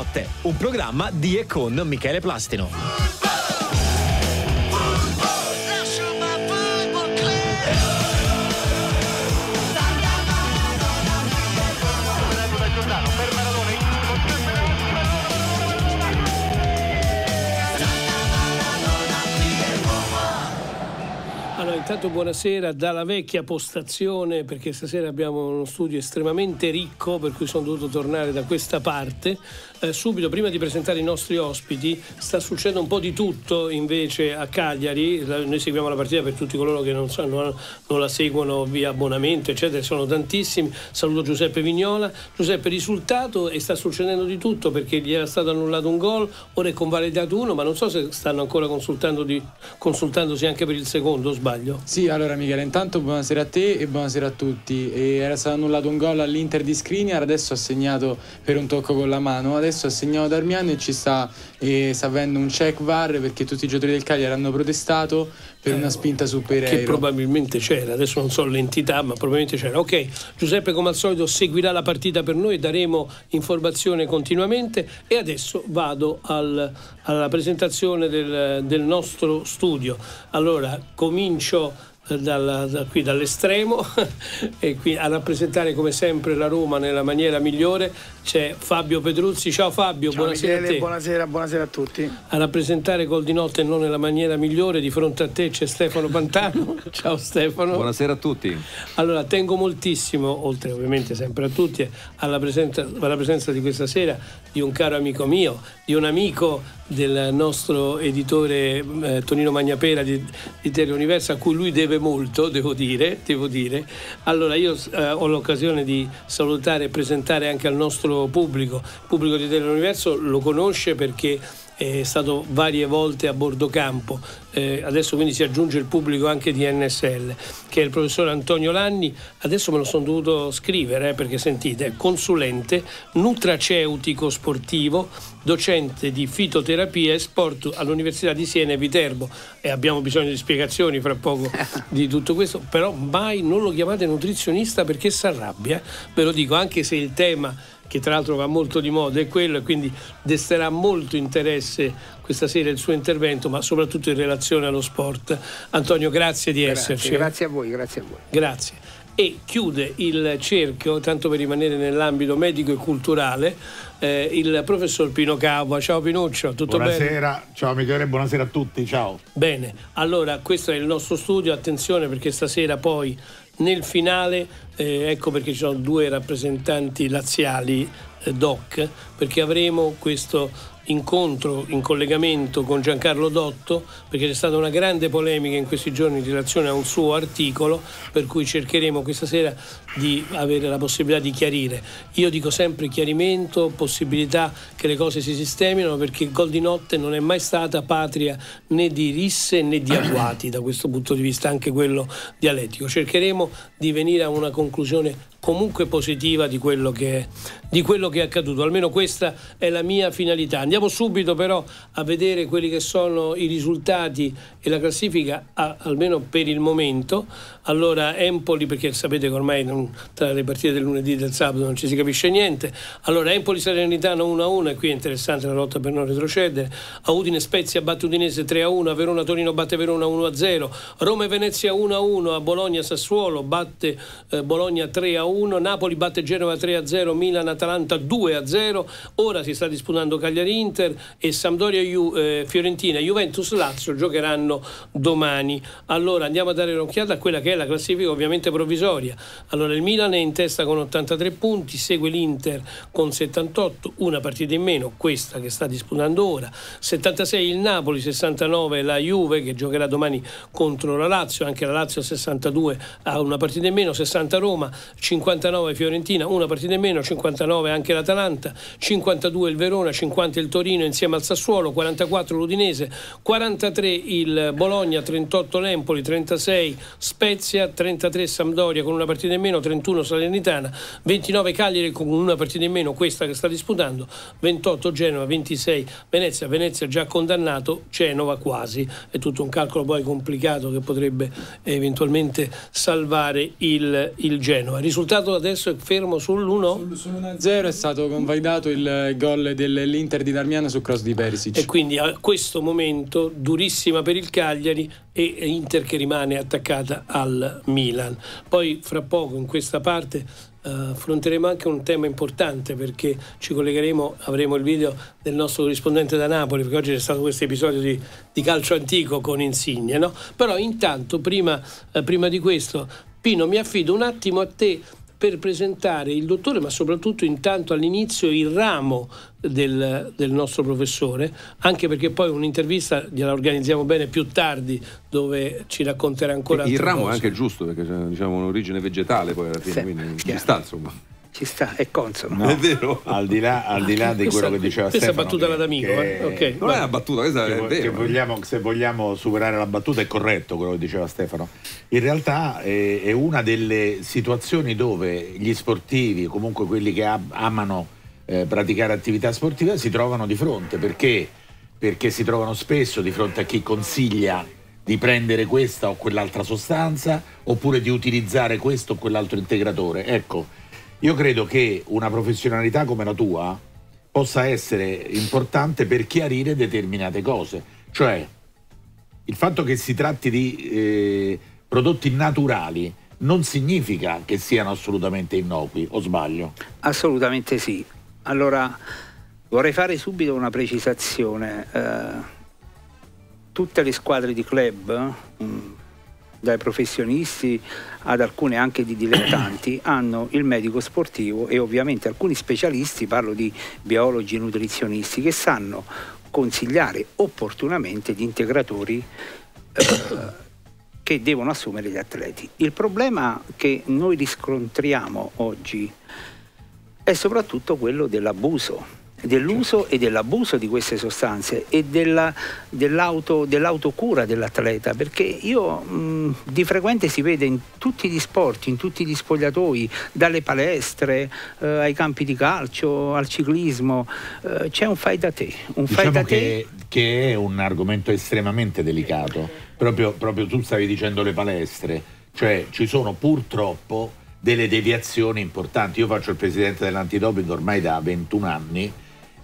Notte, un programma di e con Michele Plastino. intanto buonasera dalla vecchia postazione perché stasera abbiamo uno studio estremamente ricco per cui sono dovuto tornare da questa parte. Eh, subito, prima di presentare i nostri ospiti, sta succedendo un po' di tutto invece a Cagliari. Noi seguiamo la partita per tutti coloro che non, so, non, non la seguono via abbonamento, eccetera, sono tantissimi. Saluto Giuseppe Vignola. Giuseppe, risultato e sta succedendo di tutto perché gli era stato annullato un gol, ora è convalidato uno, ma non so se stanno ancora di, consultandosi anche per il secondo, sbaglio. Sì, allora Michele, intanto buonasera a te e buonasera a tutti. E era stato annullato un gol all'Inter di Skriniar, adesso ha segnato per un tocco con la mano, adesso ha segnato Darmian e ci sta, e sta avendo un check VAR perché tutti i giocatori del Cagliari hanno protestato per eh, una spinta su Pereira. Che probabilmente c'era, adesso non so l'entità, ma probabilmente c'era. Ok, Giuseppe come al solito seguirà la partita per noi, daremo informazione continuamente e adesso vado al, alla presentazione del, del nostro studio. Allora, comincio dalla, da qui dall'estremo e qui a rappresentare come sempre la Roma nella maniera migliore c'è Fabio Pedruzzi. Ciao Fabio, Ciao buonasera Michele, a te. Buonasera, buonasera a tutti. A rappresentare Gol di Notte non nella maniera migliore, di fronte a te c'è Stefano Pantano. Ciao Stefano. Buonasera a tutti. Allora, tengo moltissimo, oltre ovviamente sempre a tutti, alla presenza, alla presenza di questa sera di un caro amico mio, di un amico del nostro editore eh, Tonino Magnapera di, di Teleuniverso a cui lui deve molto, devo dire, devo dire. Allora io eh, ho l'occasione di salutare e presentare anche al nostro pubblico, il pubblico di Teleuniverso lo conosce perché è stato varie volte a bordo campo, eh, adesso quindi si aggiunge il pubblico anche di NSL, che è il professor Antonio Lanni, adesso me lo sono dovuto scrivere eh, perché sentite, è consulente nutraceutico sportivo, docente di fitoterapia e sport all'Università di Siena e Viterbo. E abbiamo bisogno di spiegazioni fra poco di tutto questo, però mai non lo chiamate nutrizionista perché si arrabbia, ve lo dico, anche se il tema che tra l'altro va molto di moda, è quello e quindi desterà molto interesse questa sera il suo intervento, ma soprattutto in relazione allo sport. Antonio, grazie di grazie, esserci. Grazie a voi, grazie a voi. Grazie. E chiude il cerchio, tanto per rimanere nell'ambito medico e culturale, eh, il professor Pino Cava. Ciao Pinuccio, tutto buonasera. bene? Buonasera, ciao Michele, buonasera a tutti, ciao. Bene, allora questo è il nostro studio, attenzione perché stasera poi nel finale, eh, ecco perché ci sono due rappresentanti laziali eh, doc, perché avremo questo incontro in collegamento con Giancarlo Dotto perché c'è stata una grande polemica in questi giorni in relazione a un suo articolo per cui cercheremo questa sera di avere la possibilità di chiarire. Io dico sempre chiarimento, possibilità che le cose si sistemino perché Gol di Notte non è mai stata patria né di risse né di agguati da questo punto di vista, anche quello dialettico. Cercheremo di venire a una conclusione comunque positiva di quello, che, di quello che è accaduto, almeno questa è la mia finalità. Andiamo subito però a vedere quelli che sono i risultati e la classifica, almeno per il momento. Allora Empoli, perché sapete che ormai non, tra le partite del lunedì e del sabato non ci si capisce niente. Allora Empoli Salernitano 1-1 e qui è interessante la lotta per non retrocedere. A Udine Spezia batte Udinese 3-1, a Verona Torino batte Verona 1-0, Roma e Venezia 1-1, a Bologna Sassuolo batte eh, Bologna 3-1, Napoli batte Genova 3-0, Milan Atalanta 2-0. Ora si sta disputando Cagliari Inter e Sampdoria Ju, eh, Fiorentina, Juventus Lazio giocheranno domani. Allora andiamo a dare un'occhiata a quella che è la classifica ovviamente provvisoria. Allora il Milan è in testa con 83 punti, segue l'Inter con 78, una partita in meno, questa che sta disputando ora. 76 il Napoli, 69 la Juve che giocherà domani contro la Lazio, anche la Lazio 62 ha una partita in meno, 60 Roma, 59 Fiorentina, una partita in meno, 59 anche l'Atalanta, 52 il Verona, 50 il Torino insieme al Sassuolo, 44 l'Udinese, 43 il Bologna, 38 l'Empoli, 36 Spezia, 33 Sampdoria con una partita in meno, 31 Salernitana, 29 Cagliari con una partita in meno, questa che sta disputando, 28 Genova, 26 Venezia, Venezia già condannato, Genova quasi, è tutto un calcolo poi complicato che potrebbe eventualmente salvare il, il Genova. Il risultato adesso è fermo sull'1? Sull'1-0 è stato convalidato il gol dell'Inter di Darmiano su cross di Perisic. E quindi a questo momento durissima per il Cagliari e Inter che rimane attaccata al Milan. Poi fra poco in questa parte Uh, affronteremo anche un tema importante perché ci collegheremo, avremo il video del nostro corrispondente da Napoli perché oggi c'è stato questo episodio di, di calcio antico con Insigne, no? però intanto prima, uh, prima di questo Pino mi affido un attimo a te per presentare il dottore, ma soprattutto intanto all'inizio il ramo del, del, nostro professore, anche perché poi un'intervista gliela organizziamo bene più tardi dove ci racconterà ancora. Il ramo cose. è anche giusto perché c'è diciamo, un'origine vegetale poi alla fine, sì, quindi ci sta insomma ci sta, è consono. No, è vero. Al di là, al di, là di questa, quello che diceva questa Stefano. Questa battuta la d'amico, che, eh? okay, non è una battuta, questa che, è vero. Che vogliamo, se vogliamo superare la battuta è corretto quello che diceva Stefano. In realtà è, è una delle situazioni dove gli sportivi, comunque quelli che amano eh, praticare attività sportive, si trovano di fronte. Perché? Perché si trovano spesso di fronte a chi consiglia di prendere questa o quell'altra sostanza oppure di utilizzare questo o quell'altro integratore. Ecco, io credo che una professionalità come la tua possa essere importante per chiarire determinate cose, cioè il fatto che si tratti di eh, prodotti naturali non significa che siano assolutamente innocui, o sbaglio? Assolutamente sì. Allora vorrei fare subito una precisazione. Eh, tutte le squadre di club, mh, mm, dai professionisti ad alcune anche di dilettanti, hanno il medico sportivo e ovviamente alcuni specialisti, parlo di biologi e nutrizionisti, che sanno consigliare opportunamente gli integratori eh, che devono assumere gli atleti. Il problema che noi riscontriamo oggi è soprattutto quello dell'abuso dell'uso e dell'abuso di queste sostanze e della, dell'auto, dell'autocura dell'atleta, perché io mh, di frequente si vede in tutti gli sport, in tutti gli spogliatoi, dalle palestre eh, ai campi di calcio, al ciclismo, eh, c'è un fai da te. Un diciamo fai da che, te... che è un argomento estremamente delicato, proprio, proprio tu stavi dicendo le palestre, cioè ci sono purtroppo delle deviazioni importanti. Io faccio il presidente dell'antidoping ormai da 21 anni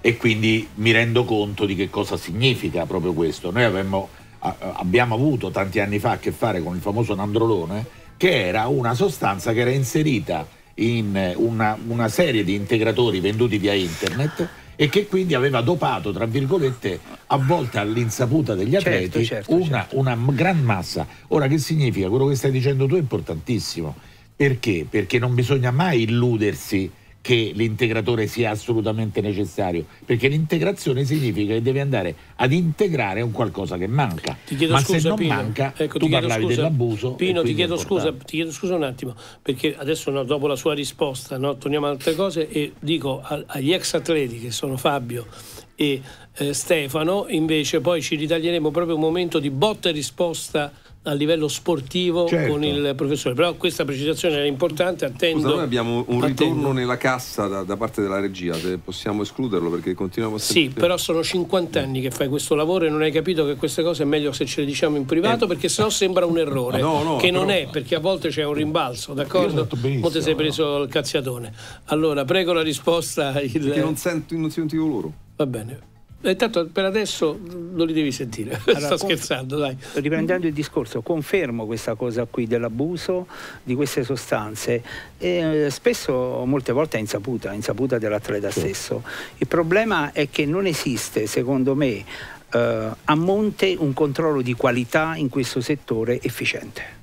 e quindi mi rendo conto di che cosa significa proprio questo. Noi avemmo, abbiamo avuto tanti anni fa a che fare con il famoso nandrolone, che era una sostanza che era inserita in una, una serie di integratori venduti via internet e che quindi aveva dopato, tra virgolette, a volte all'insaputa degli certo, atleti certo, una, certo. una gran massa. Ora che significa? Quello che stai dicendo tu è importantissimo. Perché? Perché non bisogna mai illudersi che l'integratore sia assolutamente necessario, perché l'integrazione significa che devi andare ad integrare un qualcosa che manca. Ma scusa, se non Pino. manca, ecco, tu parlavi scusa. dell'abuso. Pino, ti chiedo, scusa, ti chiedo, scusa, un attimo, perché adesso no, dopo la sua risposta no, torniamo ad altre cose e dico agli ex atleti che sono Fabio e eh, Stefano, invece poi ci ritaglieremo proprio un momento di botta e risposta a livello sportivo certo. con il professore. Però questa precisazione era importante, attendo. Scusa, noi abbiamo un ritorno attendo. nella cassa da, da, parte della regia, se possiamo escluderlo perché continuiamo a sentire. Sì, però sono 50 anni che fai questo lavoro e non hai capito che queste cose è meglio se ce le diciamo in privato eh. perché sennò sembra un errore, no, no, che però... non è perché a volte c'è un rimbalzo, d'accordo? O ti sei preso il cazziatone. Allora, prego la risposta. Il... Perché non, sento, non sentivo loro. Va bene. Intanto per adesso non li devi sentire, allora, sto scherzando, dai. Riprendendo il discorso, confermo questa cosa qui dell'abuso di queste sostanze e spesso, molte volte è insaputa, insaputa dell'atleta sì. stesso. Il problema è che non esiste, secondo me, eh, a monte un controllo di qualità in questo settore efficiente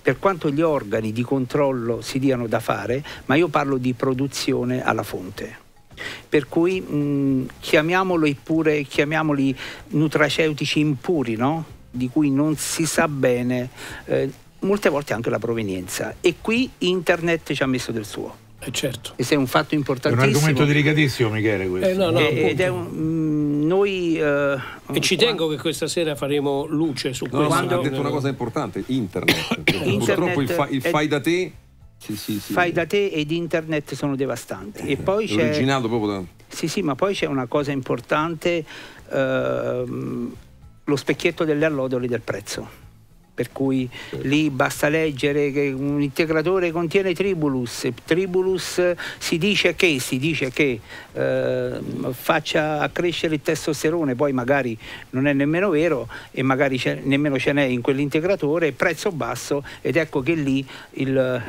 per quanto gli organi di controllo si diano da fare, ma io parlo di produzione alla fonte per cui mh, chiamiamoli pure, chiamiamoli nutraceutici impuri, no? di cui non si sa bene eh, molte volte anche la provenienza e qui internet ci ha messo del suo. Eh certo. Questo è un fatto importantissimo. È un argomento delicatissimo, Michele, questo. Eh no, no, ed è un, noi... Eh, e ci tengo che questa sera faremo luce su questo. No, ha detto una cosa importante, internet. internet Purtroppo il, fa, il fai da te... Sì, sì, sì. Fai da te ed internet sono devastanti. Eh, e poi c'è... Originato proprio da... Sì, sì, ma poi c'è una cosa importante, ehm, lo specchietto delle allodole del prezzo per cui lì basta leggere che un integratore contiene tribulus, tribulus si dice che, si dice che eh, faccia accrescere il testosterone, poi magari non è nemmeno vero e magari nemmeno ce n'è in quell'integratore, prezzo basso ed ecco che lì il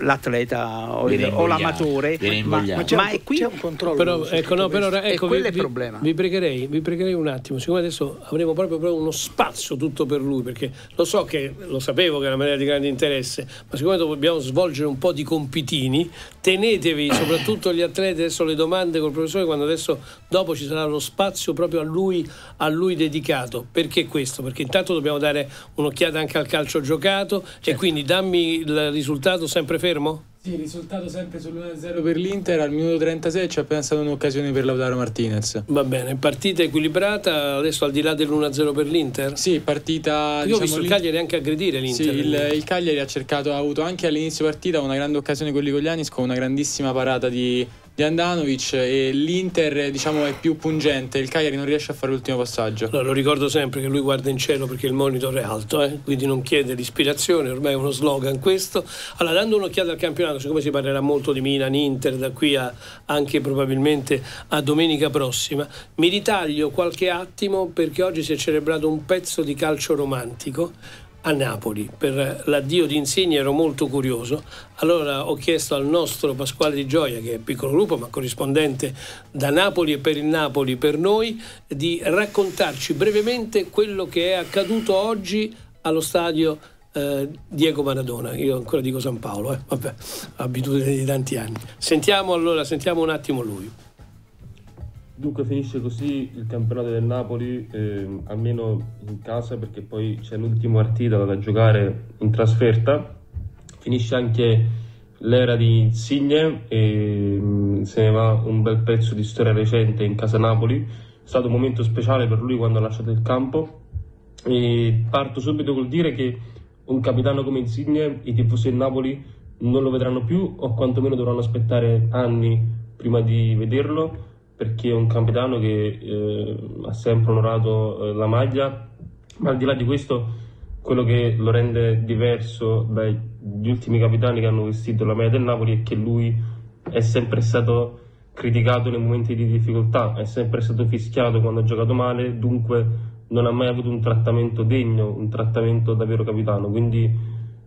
l'atleta o, il, o l'amatore ma, ma, ma è qui c'è un controllo però, ecco, no, però, ecco, quello vi, è il problema vi pregherei, vi pregherei un attimo siccome adesso avremo proprio, proprio, uno spazio tutto per lui perché lo so che lo sapevo che è una maniera di grande interesse ma siccome dobbiamo svolgere un po' di compitini tenetevi soprattutto gli atleti adesso le domande col professore quando adesso dopo ci sarà lo spazio proprio a lui, a lui dedicato perché questo? perché intanto dobbiamo dare un'occhiata anche al calcio giocato certo. e quindi dammi il risultato sempre fermo fermo? Sì, risultato sempre sull'1-0 per l'Inter, al minuto 36 c'è appena stata un'occasione per Lautaro Martinez. Va bene, partita equilibrata, adesso al di là dell'1-0 per l'Inter? Sì, partita... Io diciamo, ho visto il Cagliari anche aggredire l'Inter. Sì, il, il, Cagliari ha cercato, ha avuto anche all'inizio partita una grande occasione con Ligoglianis con una grandissima parata di, di Andanovic e l'Inter diciamo è più pungente, il Cagliari non riesce a fare l'ultimo passaggio. Allora, lo ricordo sempre che lui guarda in cielo perché il monitor è alto, eh? quindi non chiede l'ispirazione, ormai è uno slogan questo. Allora, dando un'occhiata al campionato, siccome si parlerà molto di Milan, Inter, da qui a, anche probabilmente a domenica prossima, mi ritaglio qualche attimo perché oggi si è celebrato un pezzo di calcio romantico a Napoli. Per l'addio di Insigne ero molto curioso. Allora ho chiesto al nostro Pasquale Di Gioia che è piccolo gruppo ma corrispondente da Napoli e per il Napoli per noi di raccontarci brevemente quello che è accaduto oggi allo stadio eh, Diego Maradona. Io ancora dico San Paolo eh. vabbè abitudine di tanti anni. Sentiamo allora sentiamo un attimo lui Dunque finisce così il campionato del Napoli, eh, almeno in casa perché poi c'è l'ultima partita da giocare in trasferta. Finisce anche l'era di Insigne e mh, mm, se ne va un bel pezzo di storia recente in casa Napoli. È stato un momento speciale per lui quando ha lasciato il campo. E parto subito col dire che un capitano come Insigne i tifosi del Napoli non lo vedranno più o quantomeno dovranno aspettare anni prima di vederlo perché è un capitano che eh, ha sempre onorato eh, la maglia, ma al di là di questo quello che lo rende diverso dagli ultimi capitani che hanno vestito la maglia del Napoli è che lui è sempre stato criticato nei momenti di difficoltà, è sempre stato fischiato quando ha giocato male, dunque non ha mai avuto un trattamento degno, un trattamento davvero capitano, quindi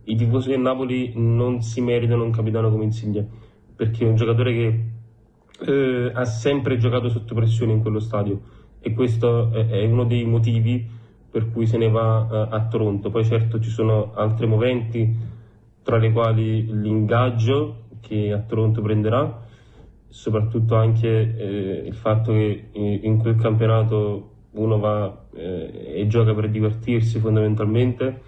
i tifosi del Napoli non si meritano un capitano come Insigne, perché è un giocatore che eh, ha sempre giocato sotto pressione in quello stadio e questo è, uno dei motivi per cui se ne va eh, a Toronto. Poi certo ci sono altri moventi, tra le quali l'ingaggio che a Toronto prenderà, soprattutto anche eh, il fatto che in quel campionato uno va eh, e gioca per divertirsi fondamentalmente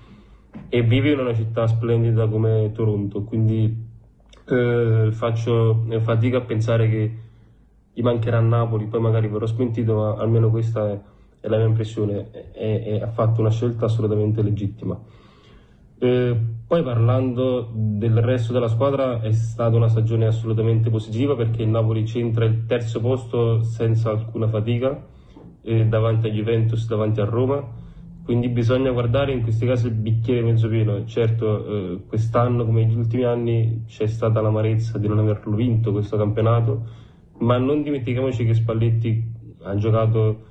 e vive in una città splendida come Toronto, quindi eh, faccio fatica a pensare che gli mancherà Napoli, poi magari verrò smentito, ma almeno questa è, è la mia impressione e, ha fatto una scelta assolutamente legittima. Eh, poi parlando del resto della squadra è stata una stagione assolutamente positiva perché il Napoli centra il terzo posto senza alcuna fatica eh, davanti a Juventus, davanti a Roma quindi bisogna guardare in questi casi il bicchiere mezzo pieno. Certo, eh, quest'anno come negli ultimi anni c'è stata l'amarezza di non averlo vinto questo campionato, ma non dimentichiamoci che Spalletti ha giocato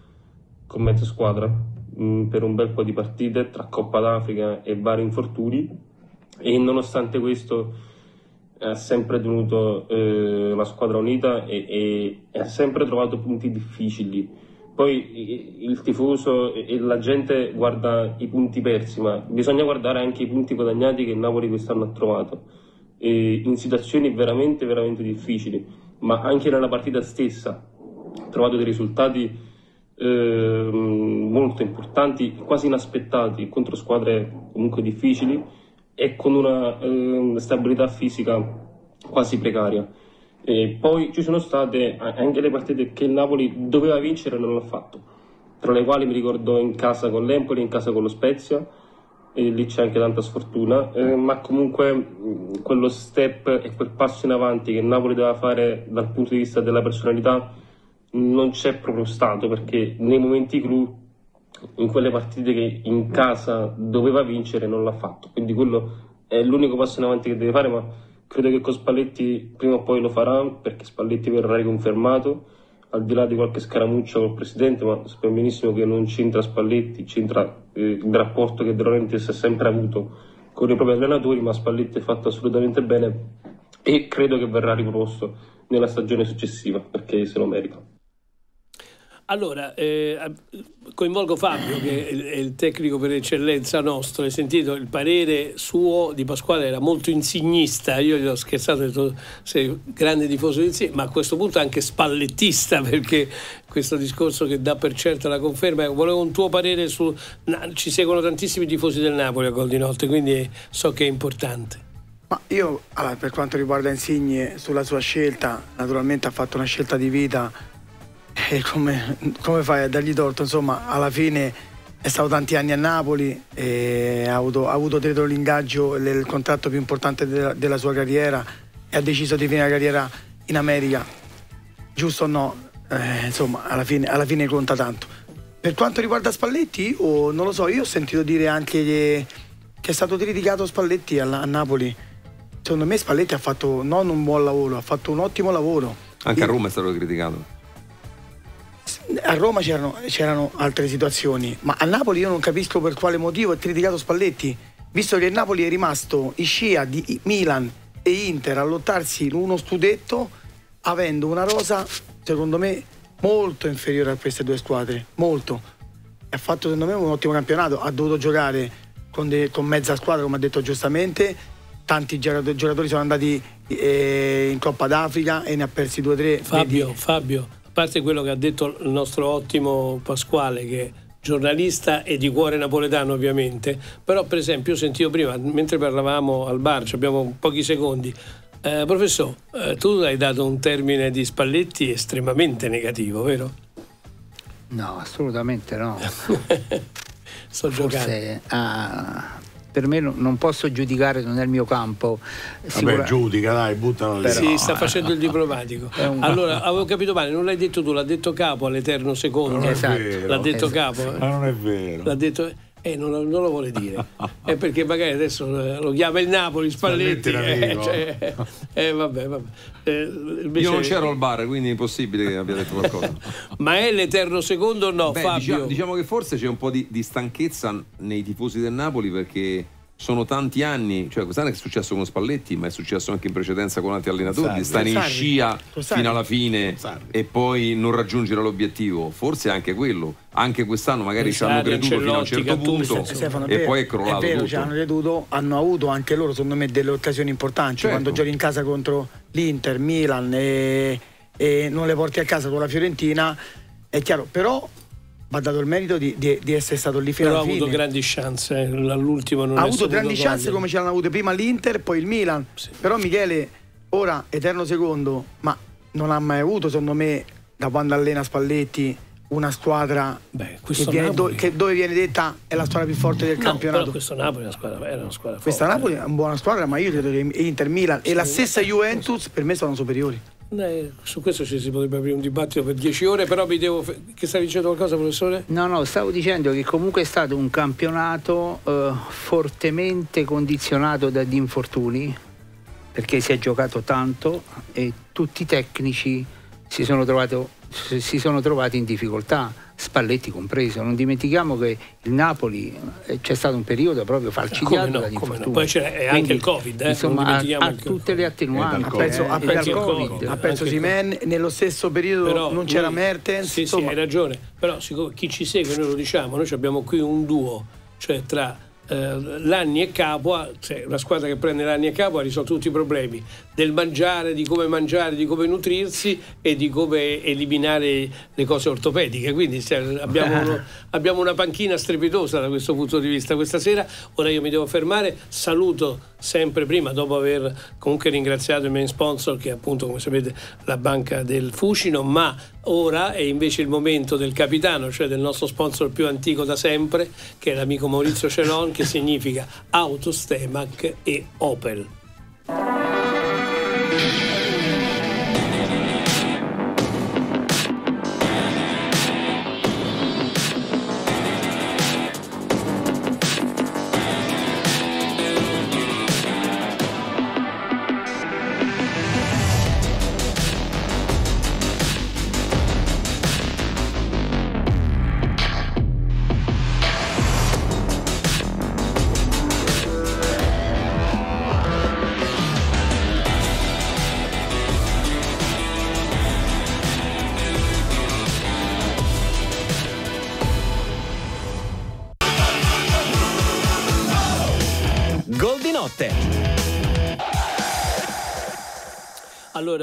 con mezza squadra mh, mm, per un bel po' di partite tra Coppa d'Africa e vari infortuni e nonostante questo ha sempre tenuto eh, la squadra unita e, e, e ha sempre trovato punti difficili poi il tifoso e la gente guarda i punti persi, ma bisogna guardare anche i punti guadagnati che il Napoli quest'anno ha trovato, in situazioni veramente, veramente difficili, ma anche nella partita stessa ha trovato dei risultati eh, molto importanti, quasi inaspettati, contro squadre comunque difficili e con una eh, stabilità fisica quasi precaria. E poi ci sono state anche le partite che il Napoli doveva vincere e non l'ha fatto, tra le quali mi ricordo in casa con l'Empoli, in casa con lo Spezia, e lì c'è anche tanta sfortuna, eh, ma comunque quello step e quel passo in avanti che il Napoli doveva fare dal punto di vista della personalità non c'è proprio stato perché nei momenti clou in quelle partite che in casa doveva vincere non l'ha fatto. Quindi quello è l'unico passo in avanti che deve fare ma credo che con Spalletti prima o poi lo farà perché Spalletti verrà riconfermato. Al di là di qualche scaramuccia col presidente ma sappiamo benissimo che non c'entra Spalletti c'entra eh, il rapporto che De Laurentiis ha sempre avuto con i propri allenatori ma Spalletti è fatto assolutamente bene e credo che verrà riproposto nella stagione successiva perché se lo merita allora, eh, coinvolgo Fabio che è il tecnico per eccellenza nostro, hai sentito? Il parere suo di Pasquale era molto insignista, io gli ho scherzato, ho detto sei grande tifoso di Insigne, ma a questo punto anche spallettista perché questo discorso che dà per certo la conferma, volevo un tuo parere su, ci seguono tantissimi tifosi del Napoli a Gol di Notte, quindi so che è importante. Ma io, allora, per quanto riguarda Insigne, sulla sua scelta, naturalmente ha fatto una scelta di vita e come, come, fai a dargli torto? Insomma, alla fine è stato tanti anni a Napoli e ha avuto, ha avuto dietro l'ingaggio il contratto più importante della, della, sua carriera e ha deciso di finire la carriera in America. Giusto o no? Eh, insomma, alla fine, alla fine, conta tanto. Per quanto riguarda Spalletti, oh, non lo so, io ho sentito dire anche che, che è stato criticato Spalletti a, a Napoli. Secondo me Spalletti ha fatto non un buon lavoro, ha fatto un ottimo lavoro. Anche a Roma è stato criticato a Roma c'erano, c'erano, altre situazioni, ma a Napoli io non capisco per quale motivo è criticato Spalletti, visto che il Napoli è rimasto in scia di Milan e Inter a lottarsi in uno scudetto, avendo una rosa, secondo me, molto inferiore a queste due squadre, molto. Ha fatto secondo me un ottimo campionato, ha dovuto giocare con, de, con mezza squadra, come ha detto giustamente, tanti giocatori sono andati eh, in Coppa d'Africa e ne ha persi due o tre. Fabio? Fabio parte quello che ha detto il nostro ottimo Pasquale, che è giornalista e di cuore napoletano ovviamente, però per esempio io sentivo prima, mentre parlavamo al bar, abbiamo pochi secondi, eh, professore, eh, tu hai dato un termine di Spalletti estremamente negativo, vero? No, assolutamente no. Sto Forse, giocando. Ah, per me non posso giudicare, non è il mio campo. Sicura... Vabbè, giudica, dai, buttalo lì. Sì, sta facendo il diplomatico. Un... Allora, avevo capito male, non l'hai detto tu, l'ha detto Capo all'Eterno Secondo. Esatto. Vero, l'ha detto esatto. Capo. Ma non è vero. L'ha detto... Eh, non, non, lo vuole dire. è perché magari adesso eh, lo chiama il Napoli, Spalletti. Eh, cioè, eh, vabbè, vabbè. Eh, invece... Io non c'ero al bar, quindi è impossibile che abbia detto qualcosa. Ma è l'eterno secondo o no, Beh, Fabio? Diciamo, diciamo, che forse c'è un po' di, di stanchezza nei tifosi del Napoli perché sono tanti anni, cioè quest'anno è successo con Spalletti, ma è successo anche in precedenza con altri allenatori, di stare in scia fino alla fine e poi non raggiungere l'obiettivo. Forse anche quello, anche quest'anno magari ci hanno creduto fino a un certo punto Stefano, e poi è crollato. È vero, tutto. ci hanno creduto, hanno avuto anche loro, secondo me, delle occasioni importanti. Certo. Quando giochi in casa contro l'Inter, Milan e, e non le porti a casa con la Fiorentina, è chiaro, però va dato il merito di, di, di, essere stato lì fino Però alla fine. ha avuto grandi chance, eh. all'ultimo non ha avuto grandi chance come ce l'hanno avute prima l'Inter, poi il Milan. Sì. Però Michele, ora eterno secondo, ma non ha mai avuto, secondo me, da quando allena Spalletti, una squadra Beh, che, viene, do, che, dove viene detta è la squadra più forte del no, campionato. Questo Napoli è una squadra, era una squadra Questa. Napoli è una buona squadra, ma io credo che Inter, Milan sì, e la stessa Juventus per me sono superiori. Eh, su questo ci si potrebbe aprire un dibattito per dieci ore, però vi devo. Che stavi dicendo qualcosa, professore? No, no, stavo dicendo che comunque è stato un campionato eh, fortemente condizionato dagli infortuni, perché si è giocato tanto e tutti i tecnici si sono, trovato, si sono trovati in difficoltà Spalletti compreso. Non dimentichiamo che il Napoli eh, c'è stato un periodo proprio falcidiato no, dagli infortuni. No. Poi c'è anche il Covid, eh? insomma, ha, ha tutte le attenuanti. Ha perso, ha perso, COVID, ha perso Simen, nello stesso periodo Però non c'era noi, Mertens. Sì, insomma. sì, hai ragione. Però siccome, chi ci segue, noi lo diciamo, noi abbiamo qui un duo, cioè tra eh, l'anni e Capua, cioè la squadra che prende l'anni e Capua ha risolto tutti i problemi del mangiare, di come mangiare, di come nutrirsi e di come eliminare le cose ortopediche. Quindi cioè, abbiamo, uno, abbiamo una panchina strepitosa da questo punto di vista questa sera. Ora io mi devo fermare, saluto sempre prima, dopo aver comunque ringraziato i main sponsor che è appunto come sapete la banca del Fucino, ma ora è invece il momento del capitano, cioè del nostro sponsor più antico da sempre, che è l'amico Maurizio Celon, che significa Autostemac e Opel.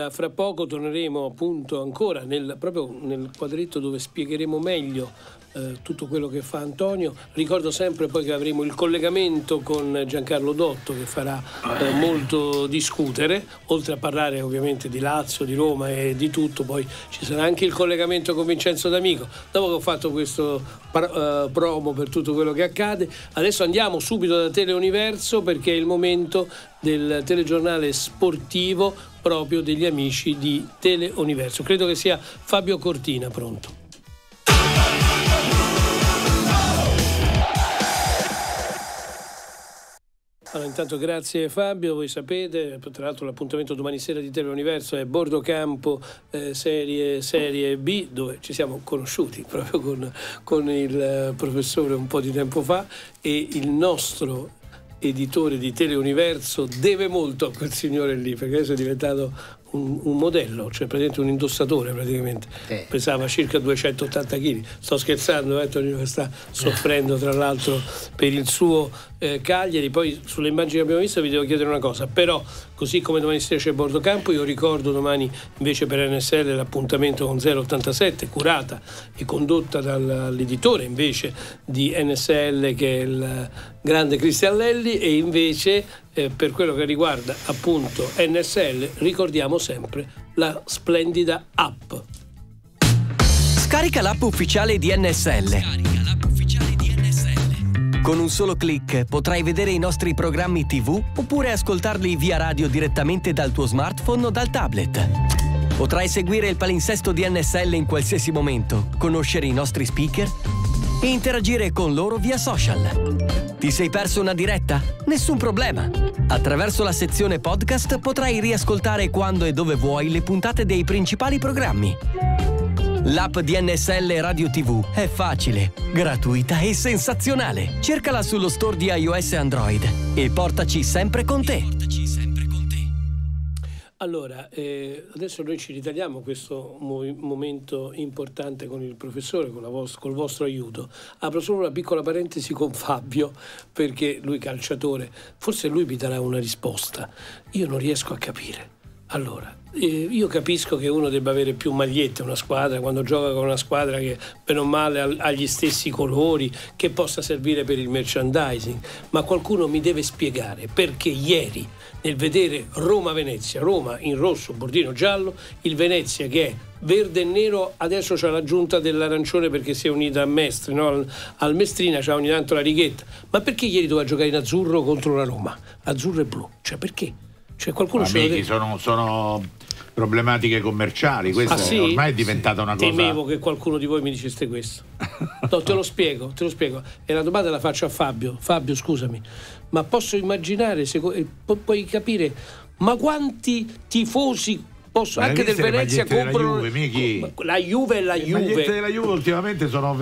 Allora, fra poco torneremo appunto ancora nel, proprio nel quadretto dove spiegheremo meglio eh, tutto quello che fa Antonio. Ricordo sempre poi che avremo il collegamento con Giancarlo Dotto che farà eh, molto discutere, oltre a parlare ovviamente di Lazio, di Roma e di tutto, poi ci sarà anche il collegamento con Vincenzo D'Amico. Dopo che ho fatto questo uh, promo per tutto quello che accade, adesso andiamo subito da Teleuniverso perché è il momento del telegiornale sportivo proprio degli amici di Teleuniverso. Credo che sia Fabio Cortina pronto. Allora, intanto grazie Fabio, voi sapete, tra l'altro l'appuntamento domani sera di Teleuniverso è Bordo Campo eh, serie, serie, B, dove ci siamo conosciuti proprio con, con il eh, professore un po' di tempo fa e il nostro editore di Teleuniverso deve molto a quel signore lì, perché adesso è diventato un, un, modello, cioè praticamente un indossatore praticamente. Eh. Pesava circa 280 kg. Sto scherzando, eh, Tonino che sta soffrendo tra l'altro per il suo eh, Cagliari. Poi sulle immagini che abbiamo visto vi devo chiedere una cosa, però così come domani sera c'è Bordo Campo, io ricordo domani invece per NSL l'appuntamento con 087, curata e condotta dall'editore invece di NSL che è il grande Cristian Lelli e invece eh, per quello che riguarda appunto NSL ricordiamo sempre la splendida app. Scarica l'app ufficiale di NSL. Con un solo clic potrai vedere i nostri programmi TV oppure ascoltarli via radio direttamente dal tuo smartphone o dal tablet. Potrai seguire il palinsesto di NSL in qualsiasi momento, conoscere i nostri speaker e interagire con loro via social. Ti sei perso una diretta? Nessun problema. Attraverso la sezione podcast potrai riascoltare quando e dove vuoi le puntate dei principali programmi. L'app di NSL Radio TV è facile, gratuita e sensazionale. Cercala sullo store di iOS e Android e portaci sempre con te. Allora, eh, adesso noi ci ritagliamo questo mo- momento importante con il professore, con vos- col vostro aiuto. Apro solo una piccola parentesi con Fabio, perché lui calciatore, forse lui mi darà una risposta. Io non riesco a capire. Allora, eh, io capisco che uno debba avere più magliette una squadra quando gioca con una squadra che bene o male ha gli stessi colori, che possa servire per il merchandising, ma qualcuno mi deve spiegare perché ieri nel vedere Roma-Venezia, Roma in rosso, bordino giallo, il Venezia che è verde e nero adesso c'ha l'aggiunta dell'arancione perché si è unita a Mestre, no? al, al Mestrina c'ha ogni tanto la righetta, ma perché ieri doveva giocare in azzurro contro la Roma? Azzurro e blu, cioè perché? Cioè qualcuno Amici, sono, sono problematiche commerciali, questa ah, sì? ormai è diventata una cosa. Temevo che qualcuno di voi mi dicesse questo. No, te lo spiego, te lo spiego. E la domanda la faccio a Fabio. Fabio, scusami, ma posso immaginare, se, puoi capire, ma quanti tifosi posso Ma anche del Venezia comprano Juve, Michi? la Juve e la Le magliette Juve. della Juve ultimamente sono.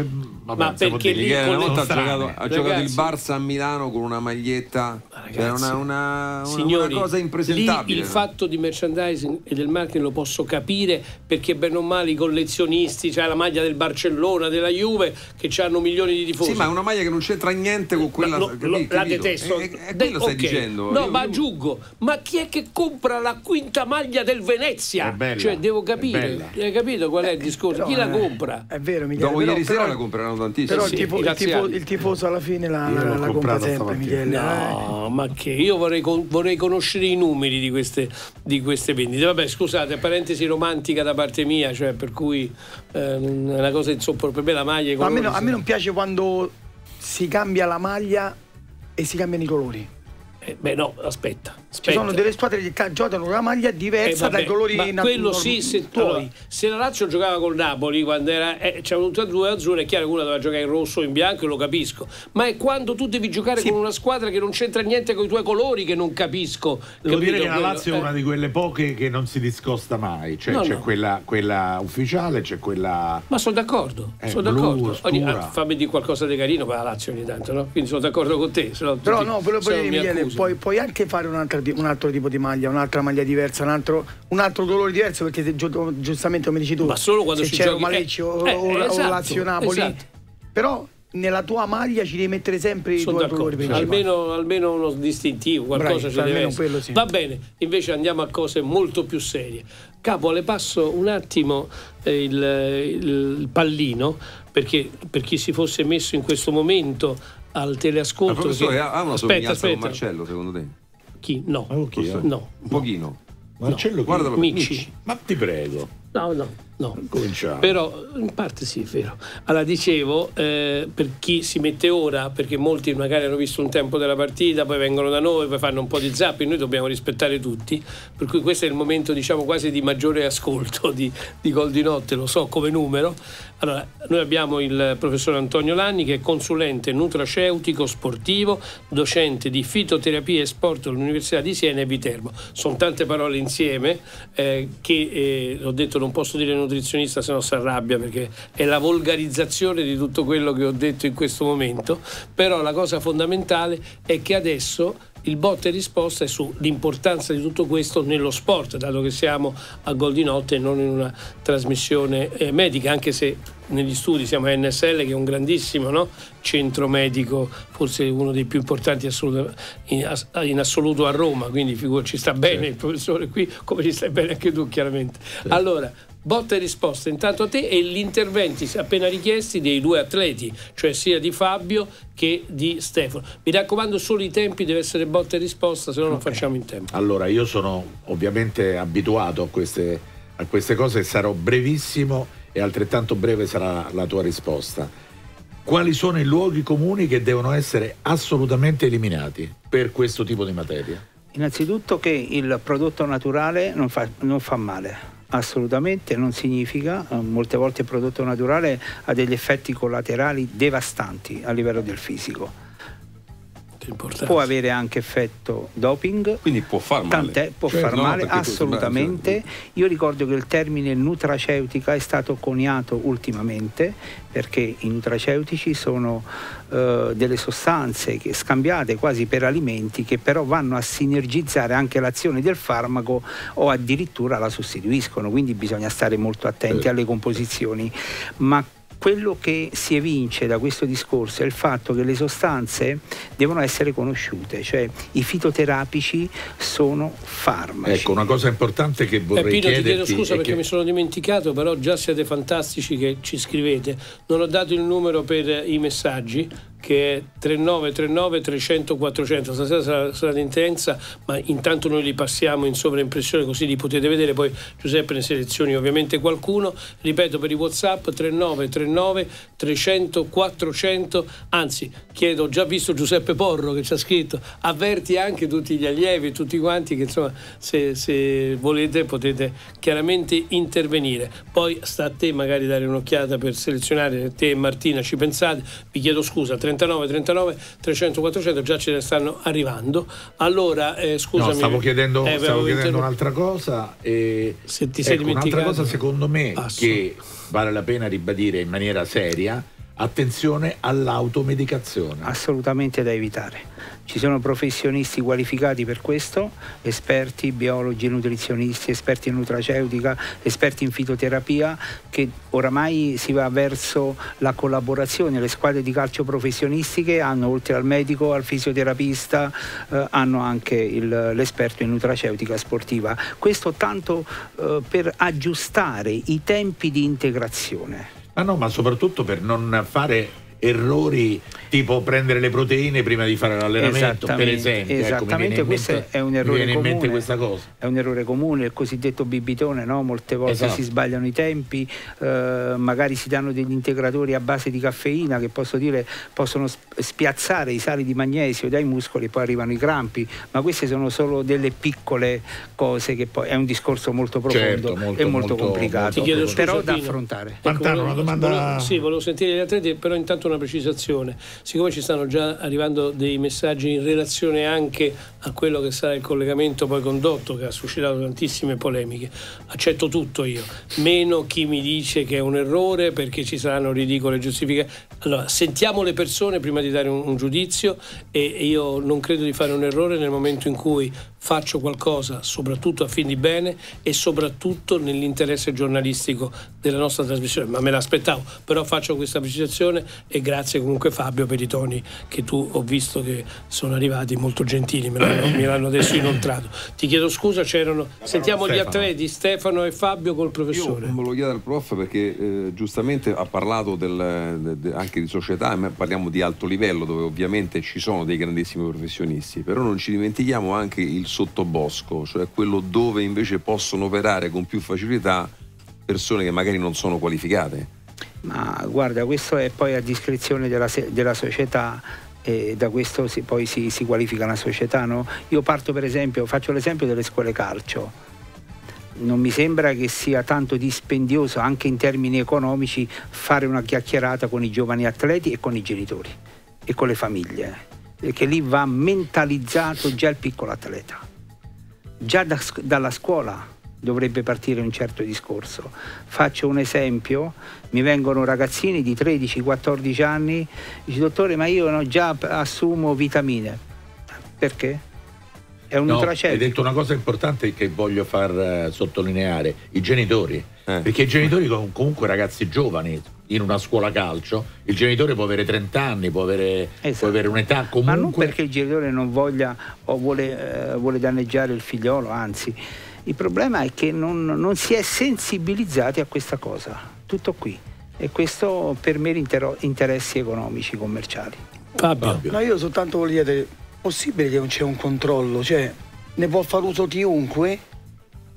Vabbè, Ma perché lì una volta ha giocato, ha giocato il Ragazzi. Barça a Milano con una maglietta, cioè una, una, una- Signori, una cosa lì impresentabile. il fatto di merchandising e del marketing lo posso capire perché bene o male i collezionisti, cioè la maglia del Barcellona, della Juve, che hanno milioni di tifosi. Sì, ma è una maglia che non c'entra niente con quella. Lo- capito? lo- la detesto. E- e De- quello stai ok. dicendo. No, Io- ma io- aggiungo, ma chi è che compra la quinta maglia del Venezia? È bella, cioè, devo è capire. Hai capito qual è il discorso? Però, chi la eh, compra? È vero, Michele. Dopo ieri sera la compreranno tantissimo. Però Sì, il, tifoso alla fine la, compra sempre. Michele. eh. No, ma che io vorrei, con- vorrei conoscere i numeri di queste, di queste vendite. Vabbè, scusate, parentesi romantica da parte mia, cioè per cui eh, è una cosa insopportabile. Per me la maglia Ma a me, no- a me non piace quando si cambia la maglia e si cambiano i colori. Eh, beh, no, aspetta. Ci aspetta. sono delle squadre che ca- giocano una maglia Eh, diversa vabbè, dai colori ma nat- quello sì, se, tuoi. allora, se la Lazio giocava col Napoli quando era eh, c'erano tutte e due azzurre, è chiaro che una doveva giocare in rosso o in bianco, lo capisco. Ma è quando tu devi giocare Sì. con una squadra che non c'entra niente con i tuoi colori che non capisco. Devo capito? dire che la Lazio è eh. una di quelle poche che non si discosta mai. Cioè, No, c'è no. Quella, quella ufficiale, c'è quella. Ma sono d'accordo, Eh, sono d'accordo. Ogni- ah, fammi dire qualcosa di carino per la Lazio ogni tanto, no? Quindi sono d'accordo con te. se no Però no, quello poi accusano. puoi, anche fare un altro, un altro tipo di maglia, un'altra maglia diversa, un altro, un altro colore diverso, perché se giustamente come dici tu, Ma solo quando se ci c'è giochi- Roma Lecce o, eh, o- eh, o esatto, Lazio Napoli, esatto. però nella tua maglia ci devi mettere sempre i Sono tuoi colori principali. almeno, almeno uno distintivo, qualcosa Bravi, ci deve almeno essere. quello sì. Va bene, invece andiamo a cose molto più serie. Capo, le passo un attimo eh, il, il pallino, perché per chi si fosse messo in questo momento al Ma teleascolto... professore, che- ha una aspetta, somiglianza con aspetta. Marcello, secondo te? Chi? No. Ma con chi, eh? No. Un pochino. Marcello, Guardalo, Micci. Ma ti prego, No, no, no. cominciamo. Però in parte sì, è vero. Allora dicevo, eh, per chi si mette ora, perché molti magari hanno visto un tempo della partita, poi vengono da noi, poi fanno un po' di zapping, noi dobbiamo rispettare tutti, per cui questo è il momento diciamo quasi di maggiore ascolto di, di Gol di Notte, lo so come numero. Allora, noi abbiamo il professor Antonio Lanni che è consulente nutraceutico sportivo, docente di fitoterapia e sport all'Università di Siena e Viterbo. Sono tante parole insieme eh, che eh, ho detto non posso dire nutrizionista se no si arrabbia perché è la volgarizzazione di tutto quello che ho detto in questo momento, però la cosa fondamentale è che adesso il botta e risposta è sull'importanza di tutto questo nello sport, dato che siamo a Gol di Notte e non in una trasmissione eh, medica, anche se negli studi siamo a NSL che è un grandissimo no? centro medico, forse uno dei più importanti assoluto- in, ass- in assoluto a Roma, quindi ci sta bene il professore qui, come ci stai bene anche tu chiaramente. Allora, botta e risposta intanto a te e gli interventi appena richiesti dei due atleti, cioè sia di Fabio che di Stefano. Mi raccomando solo i tempi, deve essere botta e risposta, se no non facciamo in tempo. Allora, io sono ovviamente abituato a queste, a queste cose, sarò brevissimo e altrettanto breve sarà la tua risposta. Quali sono i luoghi comuni che devono essere assolutamente eliminati per questo tipo di materia? Innanzitutto che il prodotto naturale non fa, non fa male, assolutamente non significa, eh, molte volte il prodotto naturale ha degli effetti collaterali devastanti a livello del fisico. Importante. Può avere anche effetto doping, Quindi può far male. tant'è, può Cioè, far no, male assolutamente. Io ricordo che il termine nutraceutica è stato coniato ultimamente perché i nutraceutici sono eh, delle sostanze che, scambiate quasi per alimenti che però vanno a sinergizzare anche l'azione del farmaco o addirittura la sostituiscono, quindi bisogna stare molto attenti alle composizioni. Ma quello che si evince da questo discorso è il fatto che le sostanze devono essere conosciute, cioè i fitoterapici sono farmaci. Ecco, una cosa importante che Eh, vorrei Pino, ti chiedo chiederti scusa perché che- mi sono dimenticato, però già siete fantastici che ci scrivete. Non ho dato il numero per i messaggi, che è 3939 300 400. Stasera sarà, sarà intensa, ma intanto noi li passiamo in sovraimpressione così li potete vedere. Poi Giuseppe ne selezioni ovviamente qualcuno. Ripeto per i WhatsApp 3939 300 400. Anzi, chiedo, ho già visto Giuseppe Porro che ci ha scritto, avverti anche tutti gli allievi tutti quanti che insomma se, se volete potete chiaramente intervenire. Poi sta a te magari dare un'occhiata per selezionare te e Martina, ci pensate. Vi chiedo scusa, 39 39 39 300 400 già ce ne stanno arrivando. Allora, eh, scusami. No, stavo chiedendo, eh, stavo chiedendo un'altra cosa. E, Se ti sei ecco, dimenticato. un'altra cosa secondo me Passo. che vale la pena ribadire in maniera seria, attenzione all'automedicazione. assolutamente da evitare. Ci sono professionisti qualificati per questo, esperti, biologi, nutrizionisti, esperti in nutraceutica, esperti in fitoterapia, che oramai si va verso la collaborazione. Le squadre di calcio professionistiche hanno oltre al medico, al fisioterapista, eh, hanno anche l'esperto in nutraceutica sportiva. Questo tanto eh, per aggiustare i tempi di integrazione. Ma no, ma soprattutto per non fare errori tipo prendere le proteine prima di fare l'allenamento, per esempio. Ecco, esattamente, viene in questo mente- è un errore viene in mente comune. questa cosa. È un errore comune, il cosiddetto bibitone, no? molte volte Esatto. si sbagliano i tempi, eh, magari si danno degli integratori a base di caffeina che posso dire possono sp- spiazzare i sali di magnesio dai muscoli e poi arrivano i crampi, ma queste sono solo delle piccole cose che poi è un discorso molto profondo Certo, molto, e molto, molto- complicato, Ti chiedo scusa, però da affrontare. Ecco, Pantano, volevo- una domanda- volevo- sì, volevo sentire gli atleti, però intanto una precisazione. Siccome ci stanno già arrivando dei messaggi in relazione anche a quello che sarà il collegamento poi condotto, che ha suscitato tantissime polemiche, accetto tutto io, meno chi mi dice che è un errore perché ci saranno ridicole giustificazioni. Allora, sentiamo le persone prima di dare un, un giudizio e e io non credo di fare un errore nel momento in cui faccio qualcosa soprattutto a fin di bene e soprattutto nell'interesse giornalistico della nostra trasmissione, ma me l'aspettavo, però faccio questa precisazione e grazie comunque Fabio per i toni che tu ho visto che sono arrivati molto gentili, me l'hanno, me l'hanno adesso inoltrato. Ti chiedo scusa, c'erano sentiamo gli atleti Stefano e Fabio col Io professore. volevo chiedere al prof perché eh, giustamente ha parlato del- de- de- anche di società, ma parliamo di alto livello dove ovviamente ci sono dei grandissimi professionisti, però non ci dimentichiamo anche il sottobosco, cioè quello dove invece possono operare con più facilità persone che magari non sono qualificate. Ma guarda, questo è poi a discrezione della, della società e da questo si- poi si, si qualifica una società. No? Io parto per esempio, faccio l'esempio delle scuole calcio. Non mi sembra che sia tanto dispendioso anche in termini economici fare una chiacchierata con i giovani atleti e con i genitori e con le famiglie, perché lì va mentalizzato già il piccolo atleta già da dalla scuola dovrebbe partire un certo discorso. Faccio un esempio, mi vengono ragazzini di 13-14 anni, dice dottore ma io no, già assumo vitamine. Perché? È un No, hai detto una cosa importante che voglio far eh, sottolineare, i genitori. Eh. Perché i genitori com- comunque ragazzi giovani in una scuola calcio, il genitore può avere 30 anni, può avere, Esatto. può avere un'età comunque... Ma non perché il genitore non voglia o vuole, eh, vuole danneggiare il figliolo, anzi, il problema è che non, non si è sensibilizzati a questa cosa, tutto qui. E questo per meri interessi economici, commerciali. Fabio. No, io soltanto volevo chiedere, possibile che non c'è un controllo? Cioè, ne può fare uso chiunque?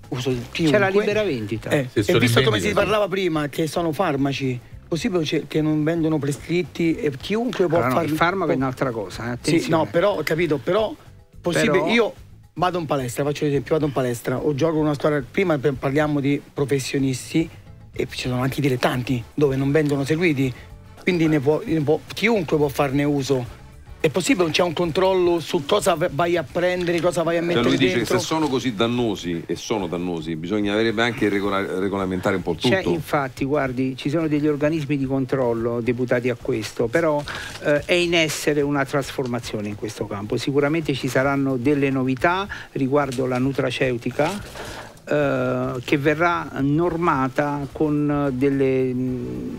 Uso chiunque. C'è la libera vendita. Eh, Se e visto come si parlava prima, che sono farmaci, possibile che non vengono prescritti e chiunque può Allora, no, fare... il farmaco è un'altra cosa, eh, Sì, no, però ho capito, però possibile Però- io vado in palestra, faccio l'esempio, vado in palestra o gioco una squadra, prima parliamo di professionisti e ci sono anche i dilettanti dove non vengono seguiti, quindi ne può- ne può- chiunque può farne uso. È possibile non c'è un controllo su cosa vai a prendere, cosa vai a Cioè mettere lui dice che se sono così dannosi e sono dannosi, bisognerebbe anche regola- regolamentare un po' tutto. C'è infatti, guardi, ci sono degli organismi di controllo deputati a questo, però eh, è in essere una trasformazione in questo campo. Sicuramente ci saranno delle novità riguardo la nutraceutica. Eh, che verrà normata con delle,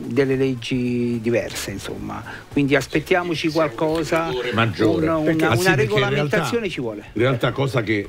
delle leggi diverse, insomma. Quindi aspettiamoci qualcosa, maggiore. una, una- ah, sì, regolamentazione realtà- ci vuole. In realtà cosa che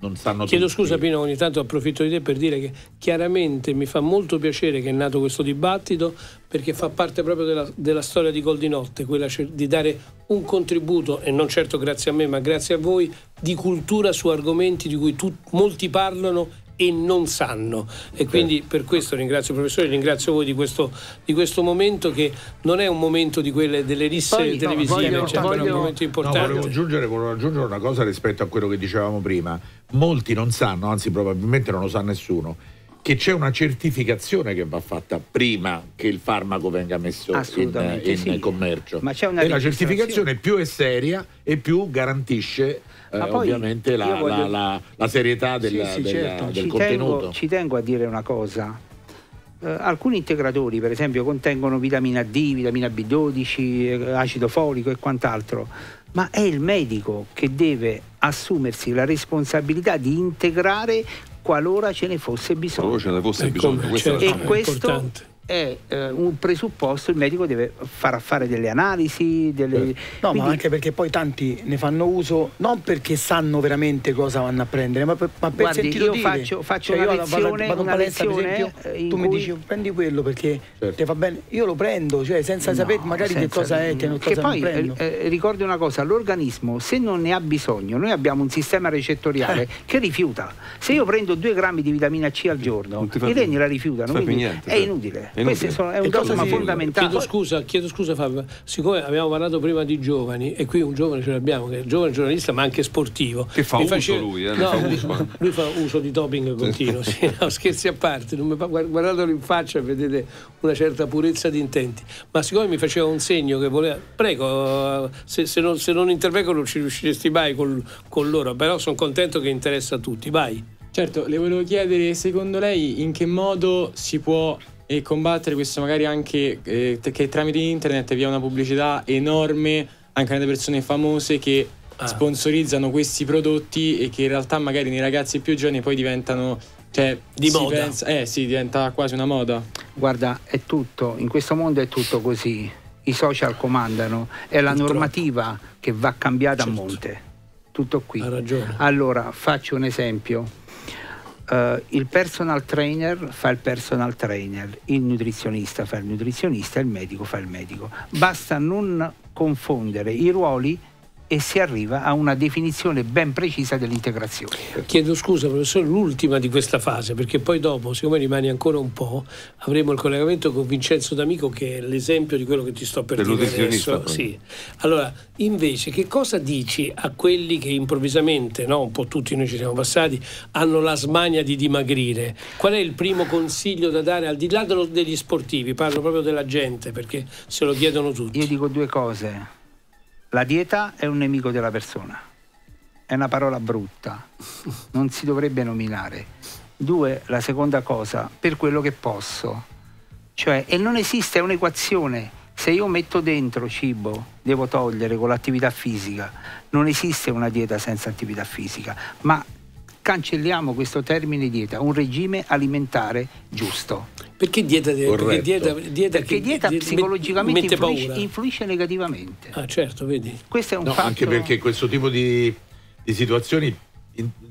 non sanno Chiedo tutti. scusa Pino, ogni tanto approfitto di te per dire che chiaramente mi fa molto piacere che è nato questo dibattito perché fa parte proprio della, della storia di Gol di Notte, quella di dare un contributo, e non certo grazie a me, ma grazie a voi, di cultura su argomenti di cui tu- molti parlano e non sanno. E quindi per questo ringrazio il professore, ringrazio voi di questo, di questo momento che non è un momento di quelle delle risse Poi, no, televisive, voglio- cioè, però è un voglio- momento No, importante. volevo aggiungere, volevo aggiungere una cosa rispetto a quello che dicevamo prima. Molti non sanno, anzi probabilmente non lo sa nessuno, che c'è una certificazione che va fatta prima che il farmaco venga messo in, in sì. commercio. Ma c'è una e la certificazione più è seria e più garantisce eh, ovviamente la, voglio... la, la, la, serietà del, sì, sì, certo. del ci contenuto. Tengo, ci tengo a dire una cosa. Uh, alcuni integratori, per esempio, contengono vitamina D, vitamina B12, eh, acido folico e quant'altro, ma è il medico che deve assumersi la responsabilità di integrare qualora ce ne fosse bisogno. Qualora ce ne fosse bisogno, questo e questo importante è eh, un presupposto, il medico deve far fare delle analisi. Delle... Eh. No, Quindi... ma anche perché poi tanti ne fanno uso non perché sanno veramente cosa vanno a prendere, ma per, ma per Guardi, sentito io dire. faccio, faccio cioè, una lezione, vado, vado una palestra, lezione esempio, tu cui... mi dici prendi quello perché certo. ti fa bene, io lo prendo, cioè senza no, sapere magari senza... che cosa è, che, che poi eh, eh, ricordi una cosa, l'organismo se non ne ha bisogno, noi abbiamo un sistema recettoriale eh. che rifiuta. Se io prendo due grammi di vitamina C al giorno, i reni la rifiutano, è certo. Questo è un dogma fondamentale. Chiedo scusa, chiedo scusa Fabio, siccome abbiamo parlato prima di giovani e qui un giovane ce l'abbiamo che è giovane giornalista ma anche sportivo. Che fa uso face... lui, eh? no, fa uso. lui fa uso di doping continuo, sì, no, scherzi a parte, fa... guardatelo in faccia e vedete una certa purezza di intenti. Ma siccome mi faceva un segno che voleva, prego, se, se, non, se non, intervengo non ci riusciresti mai con, con loro, però sono contento che interessa a tutti, vai. Certo, le volevo chiedere secondo lei in che modo si può e combattere questo magari anche eh, che tramite internet vi è una pubblicità enorme anche nelle persone famose che ah. sponsorizzano questi prodotti e che in realtà magari nei ragazzi più giovani poi diventano cioè, di moda. Pensa, eh sì, diventa quasi una moda. Guarda, è tutto, in questo mondo è tutto così. I social comandano, è la Purtroppo. normativa che va cambiata certo. a monte. Tutto qui. Ha ragione. Allora, faccio un esempio Uh, il personal trainer fa il personal trainer, il nutrizionista fa il nutrizionista, il medico fa il medico. Basta non confondere i ruoli e si arriva a una definizione ben precisa dell'integrazione. Chiedo scusa professore, l'ultima di questa fase, perché poi dopo, siccome rimani ancora un po', avremo il collegamento con Vincenzo D'Amico che è l'esempio di quello che ti sto per dire adesso. Sì. Allora, invece, che cosa dici a quelli che improvvisamente, no, un po' tutti noi ci siamo passati, hanno la smania di dimagrire? Qual è il primo consiglio da dare al di là degli sportivi? Parlo proprio della gente, perché se lo chiedono tutti. Io dico due cose la dieta è un nemico della persona. È una parola brutta, non si dovrebbe nominare. Due, la seconda cosa, per quello che posso. Cioè, e non esiste un'equazione. Se io metto dentro cibo, devo togliere con l'attività fisica. Non esiste una dieta senza attività fisica, ma cancelliamo questo termine dieta, un regime alimentare giusto. Perché dieta? Perché dieta, dieta, perché dieta che, psicologicamente influisce, influisce, negativamente. Ah, certo, vedi. Questo è un no, fatto... Anche perché questo tipo di, di situazioni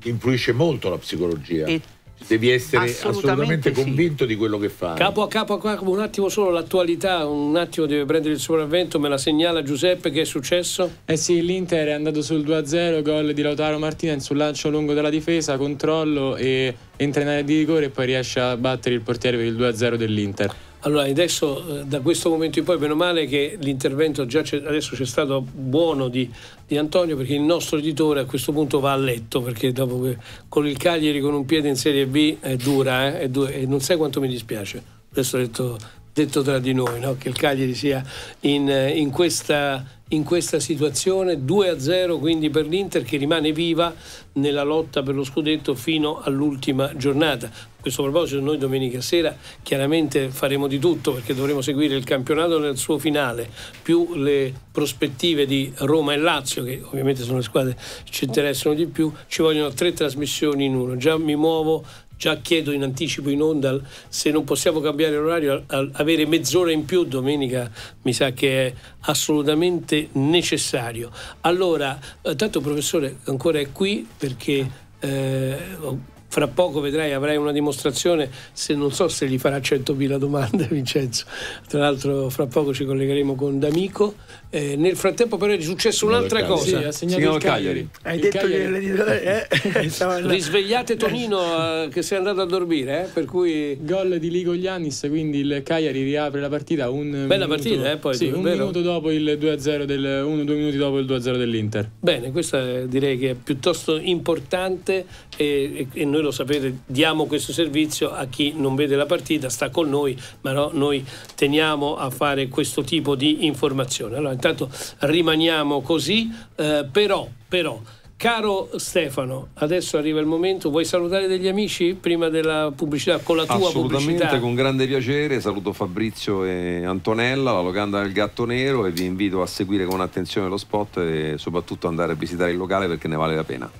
influisce molto la psicologia. E devi essere assolutamente, assolutamente convinto sì. di quello che fai. Capo a capo a capo, un attimo solo l'attualità, un attimo deve prendere il sopravvento, me la segnala Giuseppe che è successo? Eh sì, l'Inter è andato sul 2-0, gol di Lautaro Martinez sul lancio lungo della difesa, controllo e entra in area di rigore e poi riesce a battere il portiere per il 2-0 dell'Inter. Allora, adesso eh, da questo momento in poi, meno male che l'intervento già c'è, adesso c'è stato buono di, di, Antonio, perché il nostro editore a questo punto va a letto, perché dopo che con il Cagliari con un piede in Serie B è dura, eh, è dura e non sai quanto mi dispiace. Adesso ho detto, detto tra di noi, no? che il Cagliari sia in, in questa in questa situazione 2-0 quindi per l'Inter che rimane viva nella lotta per lo scudetto fino all'ultima giornata. A questo proposito noi domenica sera chiaramente faremo di tutto perché dovremo seguire il campionato nel suo finale, più le prospettive di Roma e Lazio che ovviamente sono le squadre che ci interessano di più, ci vogliono tre trasmissioni in uno. Già mi muovo già chiedo in anticipo in onda se non possiamo cambiare l'orario, avere mezz'ora in più domenica mi sa che è assolutamente necessario. Allora, eh, tanto professore ancora è qui perché eh, fra poco vedrai avrai una dimostrazione se non so se gli farà 100.000 domande Vincenzo tra l'altro fra poco ci collegheremo con D'Amico eh, nel frattempo però è successa un'altra cosa sì, ha segnato il Cagliari, hai il detto Cagliari. che eh? risvegliate Tonino eh, che sei andato a dormire eh? per cui gol di Ligo Giannis quindi il Cagliari riapre la partita un bella minuto, partita eh, poi sì, un vero? minuto dopo il 2-0 del uno due minuti dopo il 2-0 dell'Inter bene questa direi che è piuttosto importante e, e, e noi lo sapete, diamo questo servizio a chi non vede la partita, sta con noi, ma no, noi teniamo a fare questo tipo di informazione. Allora, intanto rimaniamo così, eh, però, però Caro Stefano, adesso arriva il momento, vuoi salutare degli amici prima della pubblicità, con la tua Assolutamente, pubblicità? con grande piacere, saluto Fabrizio e Antonella, la locanda del Gatto Nero e vi invito a seguire con attenzione lo spot e soprattutto andare a visitare il locale perché ne vale la pena.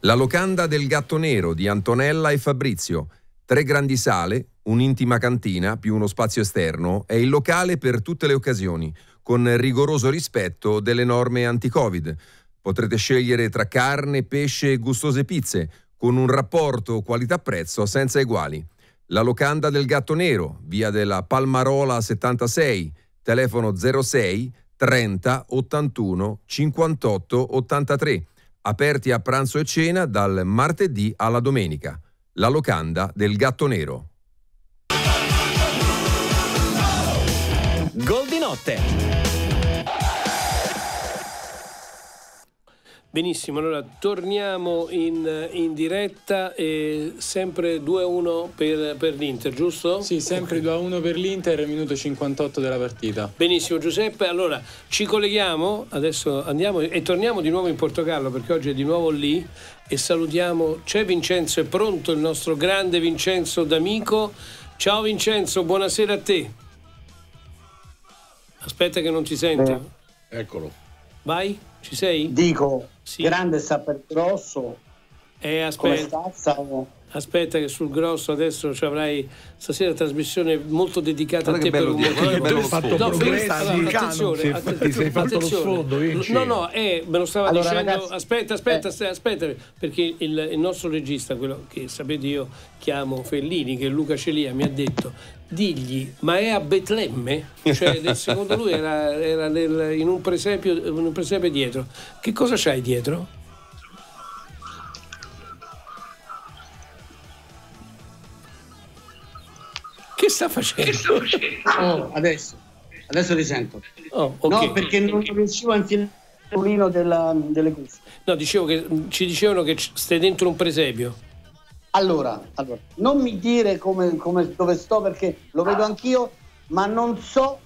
La locanda del Gatto Nero di Antonella e Fabrizio. Tre grandi sale, un'intima cantina più uno spazio esterno, è il locale per tutte le occasioni, con rigoroso rispetto delle norme anti-Covid. Potrete scegliere tra carne, pesce e gustose pizze, con un rapporto qualità-prezzo senza eguali. La locanda del Gatto Nero, via della Palmarola 76, telefono 06 30 81 58 83. Aperti a pranzo e cena dal martedì alla domenica. La locanda del Gatto Nero. Gol di notte. Benissimo, allora torniamo in, in diretta e sempre 2-1 per, per, l'Inter, giusto? Sì, sempre okay. 2-1 per l'Inter, minuto 58 della partita. Benissimo Giuseppe, allora ci colleghiamo, adesso andiamo e torniamo di nuovo in Portogallo perché oggi è di nuovo lì e salutiamo, c'è Vincenzo, è pronto il nostro grande Vincenzo D'Amico. Ciao Vincenzo, buonasera a te. Aspetta che non ti sento. Eh, eccolo. Vai, ci sei? Dico, sì. grande sta per grosso. Eh, aspetta. Aspetta che sul grosso adesso ci avrai stasera trasmissione molto dedicata Guarda a te per un motivo. Tu hai fatto no, progressi, allora, attenzione, ti, att- ti sei fatto lo attenzione. sfondo, vinci. No, no, eh, me lo stava Allora, dicendo. ragazzi, aspetta, aspetta, eh. aspetta, perché il, il nostro regista, quello che sapete io chiamo Fellini, che è Luca Celia, mi ha detto digli, ma è a Betlemme? Cioè, secondo lui era, era nel- in, un presepio, in un presepio dietro. Che cosa c'hai dietro? Che sta facendo? Oh, adesso, adesso ti sento. Oh, ok. No, perché non riuscivo a infilare il pulino della- delle cuffie. No, dicevo che ci dicevano che stai dentro un presepio. Allora, allora, non mi dire come, come- dove sto perché lo vedo anch'io, ma non so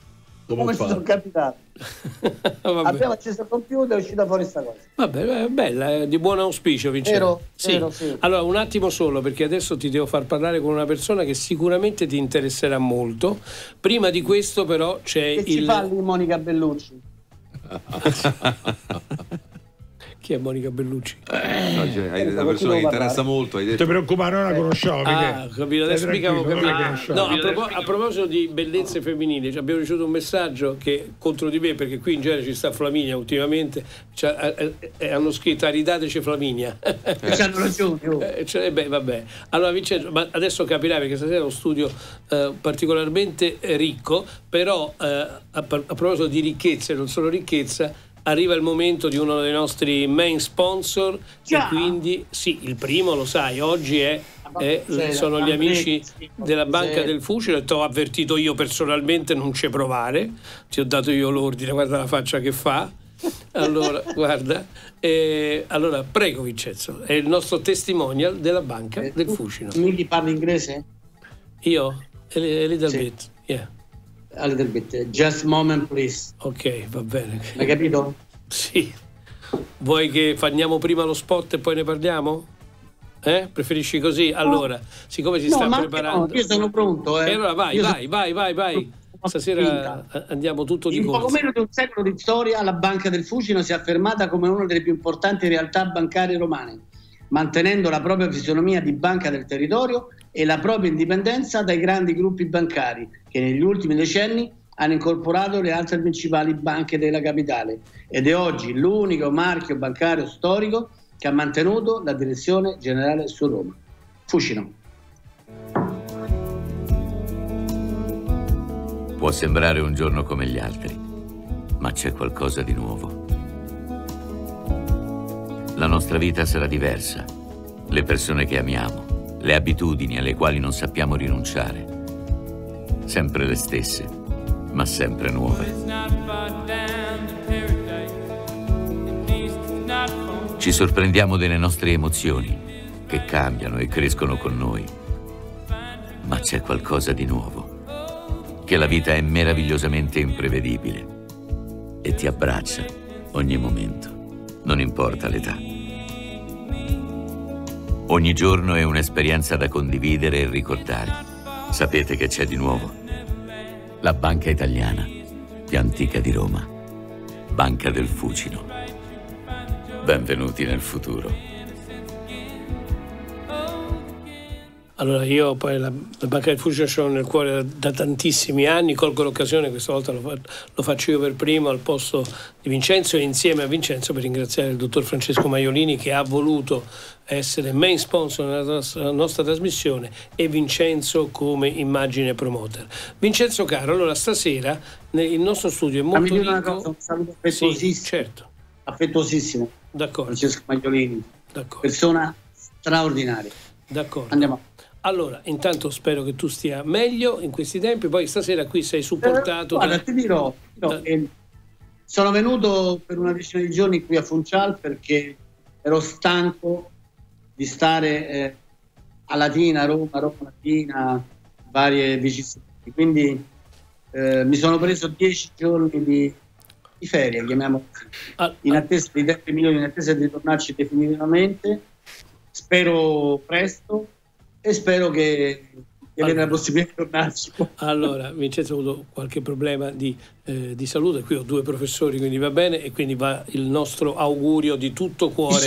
Come come sono capitato. Abbiamo acceso il computer e è uscita fuori sta cosa. Vabbè, è bella, è di buon auspicio, Vincenzo. Sì. vero, sì. Allora, un attimo solo, perché adesso ti devo far parlare con una persona che sicuramente ti interesserà molto. Prima di questo, però, c'è Che ci il. fa lì Monica Bellucci? Chi è Monica Bellucci? No, cioè, hai Eh, una persona che interessa molto, hai Non detto. ti preoccupare, noi la conosciamo. Ah, capito, adesso mica avevo capito. No, a, propo- a proposito di bellezze femminili, ci abbiamo ricevuto un messaggio che contro di me, perché qui in genere ci sta Flaminia ultimamente, cioè, eh, eh, hanno scritto aridateci Flaminia. E ci hanno ragione. Eh, cioè, beh, vabbè. Allora Vincenzo, ma adesso capirai perché stasera è uno studio eh, particolarmente eh, ricco, però eh, a, a proposito di ricchezza e non solo ricchezza, arriva il momento di uno dei nostri main sponsor Già. e quindi sì, il primo lo sai, oggi è, Sì, sono gli amici della Banca del Fucile, ti ho avvertito io personalmente, non ci provare, ti ho dato io l'ordine, guarda la faccia che fa. Allora, guarda, eh, allora prego Vincenzo, è il nostro testimonial della Banca Eh, del Fucino. Miki parli inglese? Io? A li- a little Sì. bit, yeah. A little bit. Just moment, please. Ok, va bene. Hai capito? Sì. Vuoi che facciamo prima lo spot e poi ne parliamo? Eh? Preferisci così? Allora, siccome si No, sta preparando... no, io sono pronto. Eh. E allora vai, vai, sono- vai, vai, vai. Stasera eh, andiamo tutto di In poco meno di un secolo di storia, la Banca del Fucino si è affermata come una delle più importanti realtà bancarie romane, mantenendo la propria fisionomia di banca del territorio e la propria indipendenza dai grandi gruppi bancari che negli ultimi decenni hanno incorporato le altre principali banche della capitale ed è oggi l'unico marchio bancario storico che ha mantenuto la direzione generale su Roma. Fucino. Può sembrare un giorno come gli altri, ma c'è qualcosa di nuovo. La nostra vita sarà diversa, le persone che amiamo, le abitudini alle quali non sappiamo rinunciare. Sempre le stesse, ma sempre nuove. Ci sorprendiamo delle nostre emozioni, che cambiano e crescono con noi. Ma c'è qualcosa di nuovo, che la vita è meravigliosamente imprevedibile e ti abbraccia ogni momento, non importa l'età. Ogni giorno è un'esperienza da condividere e ricordare. Sapete che c'è di nuovo? La banca italiana, più antica di Roma, Banca del Fucino. Benvenuti nel futuro. Allora io poi la, la Banca del Fucino ce l'ho nel cuore da, da, tantissimi anni, colgo l'occasione, questa volta lo, lo, faccio io per primo al posto di Vincenzo e insieme a Vincenzo per ringraziare il dottor Francesco Maiolini che ha voluto essere main sponsor nella nostra, nostra trasmissione e Vincenzo come immagine promoter. Vincenzo caro, allora stasera il nostro studio è molto ricco. Una cosa, un saluto affettuosissimo. Sì, certo. Affettuosissimo. D'accordo. Francesco Maiolini. D'accordo. Persona straordinaria. D'accordo. Andiamo. Allora, intanto spero che tu stia meglio in questi tempi, poi stasera qui sei supportato. Eh, guarda, da... ti dirò, dirò da... eh, sono venuto per una decina di giorni qui a Funchal perché ero stanco di stare eh, a Latina, Roma, Roma Latina, varie vicissitudini. Quindi eh, mi sono preso dieci giorni di, di ferie, chiamiamo così, ah, in attesa di tempi migliori, in attesa di tornarci definitivamente. Spero presto e spero che di avere la possibilità di tornarci. Allora, Vincenzo ha avuto qualche problema di, eh, di, salute, qui ho due professori, quindi va bene e quindi va il nostro augurio di tutto cuore.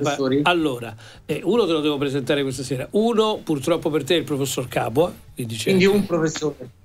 professori? allora, eh, uno te lo devo presentare questa sera, uno purtroppo per te è il professor Capua. Quindi, quindi un professore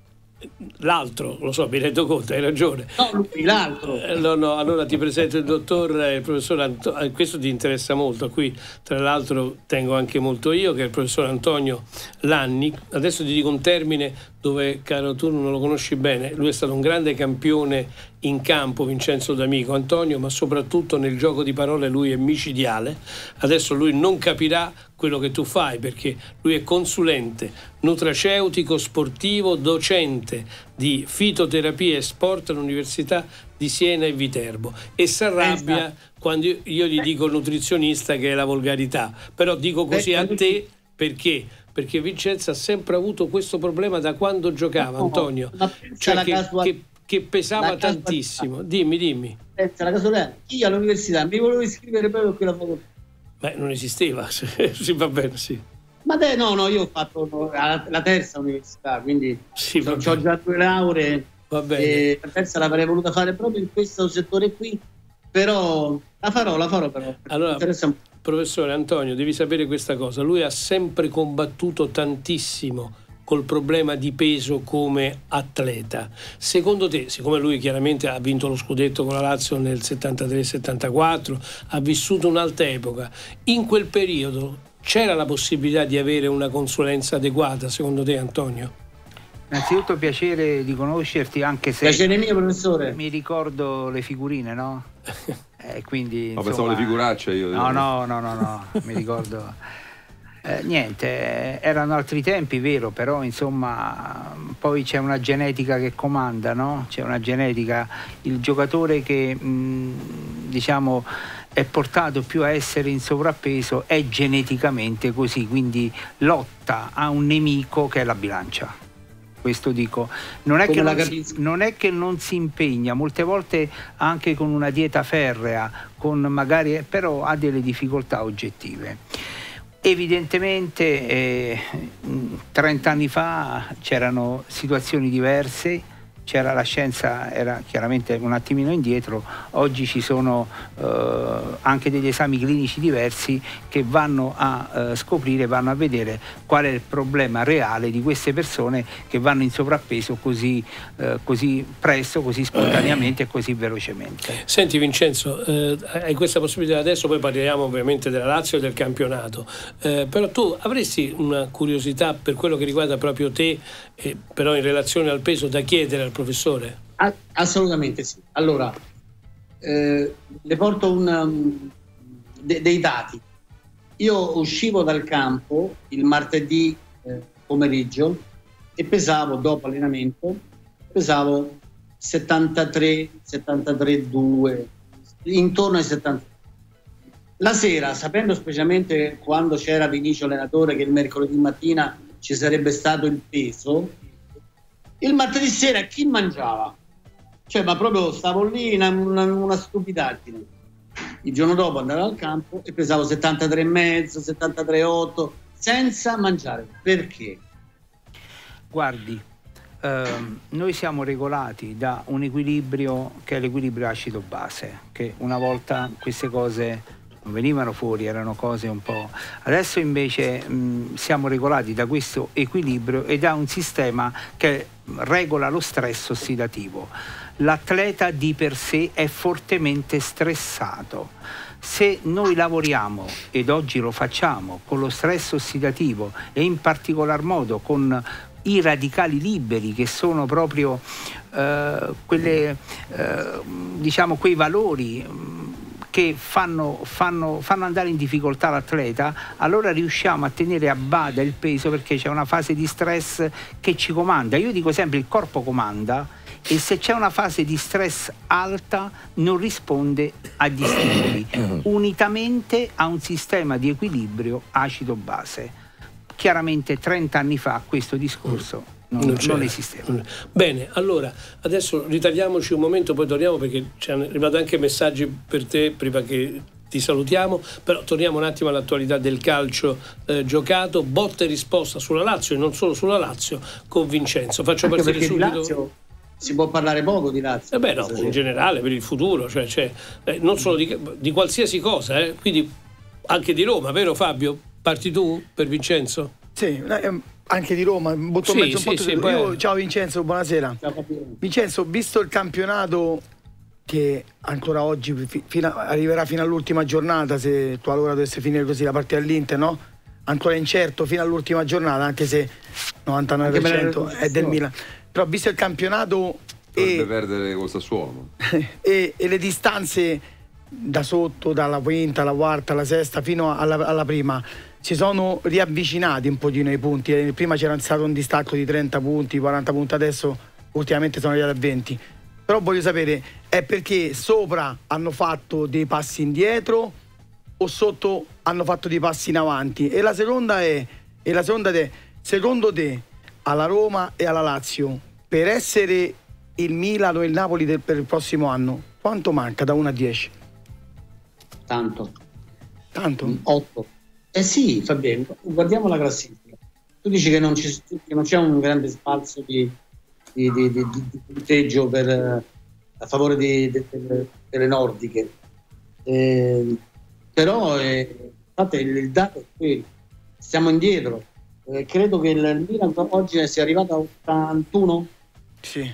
l'altro, lo so, mi rendo conto, hai ragione. No, lui, l'altro. Eh, no, no, allora ti presento il dottor, il professor Antonio, eh, questo ti interessa molto, qui tra l'altro tengo anche molto io, che è il professor Antonio Lanni. Adesso ti dico un termine dove, caro, tu non lo conosci bene, lui è stato un grande campione in campo, Vincenzo D'Amico, Antonio, ma soprattutto nel gioco di parole lui è micidiale. Adesso lui non capirà quello che tu fai perché lui è consulente, nutraceutico, sportivo, docente di fitoterapia e sport all'Università di Siena e Viterbo e si arrabbia quando io gli dico nutrizionista che è la volgarità, però dico così a te perché perché Vincenzo ha sempre avuto questo problema da quando giocava, Antonio. Cioè che, che, che, pesava tantissimo. Dimmi, dimmi. Pensa la casualità. Io all'università mi volevo iscrivere proprio a quella foto. Beh, non esisteva, sì, va bene, sì. Ma te, no, no, io ho fatto la, la terza università, quindi sì, ho già due lauree. Va bene. E la terza l'avrei voluta fare proprio in questo settore qui, però la farò, la farò però. Allora, professore Antonio, devi sapere questa cosa, lui ha sempre combattuto tantissimo col problema di peso come atleta. Secondo te, siccome lui chiaramente ha vinto lo scudetto con la Lazio nel 73-74, ha vissuto un'altra epoca, in quel periodo c'era la possibilità di avere una consulenza adeguata, secondo te Antonio? Innanzitutto piacere di conoscerti, anche se piacere mio professore. mi ricordo le figurine, no? Eh, quindi, insomma, pensavo le figuracce io. No, no, no, no, no, mi ricordo. Eh, niente, erano altri tempi, vero, però insomma poi c'è una genetica che comanda, no? C'è una genetica, il giocatore che mh, diciamo è portato più a essere in sovrappeso è geneticamente così, quindi lotta a un nemico che è la bilancia questo dico. Non è, non, si, non è, che non si, impegna, molte volte anche con una dieta ferrea, con magari, però ha delle difficoltà oggettive. Evidentemente eh, 30 anni fa c'erano situazioni diverse c'era la scienza, era chiaramente un attimino indietro, oggi ci sono eh, anche degli esami clinici diversi che vanno a eh, scoprire, vanno a vedere qual è il problema reale di queste persone che vanno in sovrappeso così, eh, così presto, così spontaneamente e così velocemente. Senti Vincenzo, eh, hai questa possibilità adesso, poi parliamo ovviamente della Lazio e del campionato, eh, però tu avresti una curiosità per quello che riguarda proprio te, però in relazione al peso da chiedere al professore? assolutamente sì. Allora, eh, le porto un, um, de, dei dati. Io uscivo dal campo il martedì eh, pomeriggio e pesavo, dopo allenamento, pesavo 73, 73, 2, intorno ai 73. La sera, sapendo specialmente quando c'era Vinicio allenatore che il mercoledì mattina ci sarebbe stato il peso, il martedì sera chi mangiava? Cioè, ma proprio stavo lì in una, una stupidaggine. Il giorno dopo andavo al campo e pesavo 73,5, 73,8 senza mangiare. Perché? Guardi, ehm, noi siamo regolati da un equilibrio che è l'equilibrio acido-base, che una volta queste cose non venivano fuori, erano cose un po'... Adesso invece mh, siamo regolati da questo equilibrio e da un sistema che regola lo stress ossidativo. L'atleta di per sé è fortemente stressato. Se noi lavoriamo, ed oggi lo facciamo, con lo stress ossidativo e in particolar modo con i radicali liberi che sono proprio eh, quelle, eh, diciamo, quei valori che fanno, fanno, fanno, andare in difficoltà l'atleta, allora riusciamo a tenere a bada il peso perché c'è una fase di stress che ci comanda. Io dico sempre il corpo comanda e se c'è una fase di stress alta non risponde agli stimoli, unitamente a un sistema di equilibrio acido-base. Chiaramente 30 anni fa questo discorso non, non, non esisteva. Bene, allora adesso ritagliamoci un momento, poi torniamo perché ci hanno arrivato anche messaggi per te prima che ti salutiamo, però torniamo un attimo all'attualità del calcio eh, giocato, botta e risposta sulla Lazio e non solo sulla Lazio con Vincenzo. Faccio anche partire subito. Lazio si può parlare poco di Lazio. Eh beh, no, in generale per il futuro, cioè, cioè eh, non solo di, di qualsiasi cosa, eh, quindi anche di Roma, vero Fabio? Parti tu per Vincenzo? Sì, ehm, anche di Roma, butto sì, mezzo un po' sì, Io, Ciao Vincenzo, buonasera. Ciao, Vincenzo, visto il campionato che ancora oggi fino a, arriverà fino all'ultima giornata, se tu allora dovesse finire così la partita dell'Inter, no? Ancora incerto fino all'ultima giornata, anche se 99% anche è del Milan. Però visto il campionato Dovrebbe e, perdere col Sassuolo. E, e, le distanze da sotto, dalla quinta, alla quarta, alla sesta, fino alla, alla prima si sono riavvicinati un pochino i punti. Eh, prima c'era stato un distacco di 30 punti, 40 punti, adesso ultimamente sono arrivati a 20. Però voglio sapere, è perché sopra hanno fatto dei passi indietro o sotto hanno fatto dei passi in avanti? E la seconda è, e la seconda è secondo te, alla Roma e alla Lazio, per essere il Milano e il Napoli del, per il prossimo anno, quanto manca da 1 a 10? Tanto. Tanto? 8. Eh sì, Fabiano, guardiamo la classifica. Tu dici che non, ci, che non c'è un grande spazio di, di, di, di punteggio per, eh, a favore delle nordiche. Eh, però eh, infatti, il dato è quello, stiamo indietro. Eh, credo che il Milan oggi sia arrivato a 81. Sì,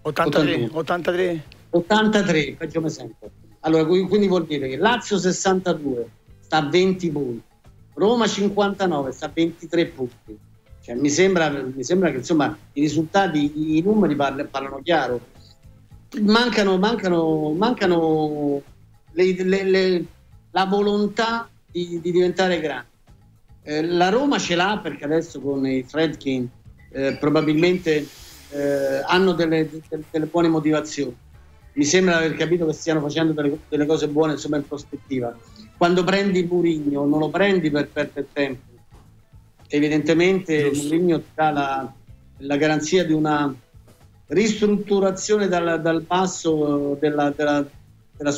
83. 83, 83 peggio mi sento. Allora, quindi vuol dire che Lazio 62 sta a 20 punti. Roma 59, sta a 23 punti. Cioè, mi, sembra, mi, sembra, che insomma, i risultati, i numeri parlano, parlano chiaro. Mancano, mancano, mancano le, le, le, la volontà di, di diventare grandi. Eh, la Roma ce l'ha perché adesso con i Fredkin eh, probabilmente eh, hanno delle, delle, delle, buone motivazioni. Mi sembra aver capito che stiano facendo delle, delle cose buone insomma, in prospettiva quando prendi Murigno non lo prendi per perdere tempo. Evidentemente Murigno ti dà la, la, garanzia di una ristrutturazione dal, dal basso della, della, della,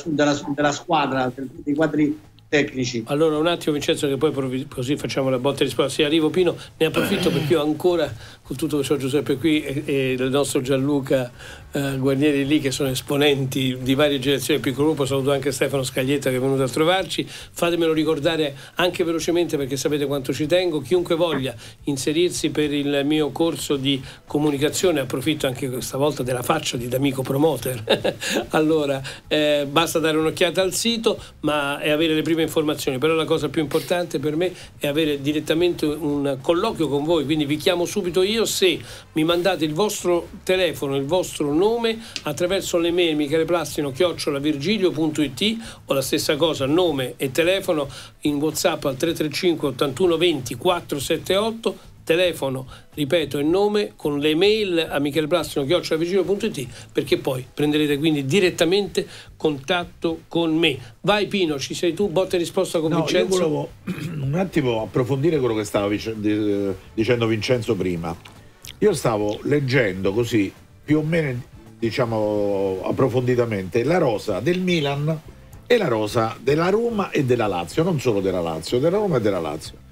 della squadra, dei quadri tecnici. Allora un attimo Vincenzo che poi così facciamo la botta e risposta. Sì, arrivo Pino, ne approfitto perché io ancora, con tutto c'ho Giuseppe qui e, e il nostro Gianluca eh, lì che sono esponenti di varie generazioni del piccolo gruppo, saluto anche Stefano Scaglietta che è venuto a trovarci, fatemelo ricordare anche velocemente perché sapete quanto ci tengo, chiunque voglia inserirsi per il mio corso di comunicazione, approfitto anche questa volta della faccia di D'Amico Promoter, allora eh, basta dare un'occhiata al sito ma e avere le prime informazioni, però la cosa più importante per me è avere direttamente un colloquio con voi, quindi vi chiamo subito io. Se mi mandate il vostro telefono, il vostro nome nome attraverso le mail micheleplastino chiocciolavirgilio.it o la stessa cosa nome e telefono in whatsapp al 335 81 20 478 telefono, ripeto, il nome con le mail a michelplastino.it perché poi prenderete quindi direttamente contatto con me. Vai Pino, ci sei tu, botta e risposta con no, Vincenzo. Volevo un attimo approfondire quello che stava dicendo Vincenzo prima. Io stavo leggendo così più o meno diciamo approfonditamente la rosa del Milan e la rosa della Roma e della Lazio, non solo della Lazio, della Roma e della Lazio.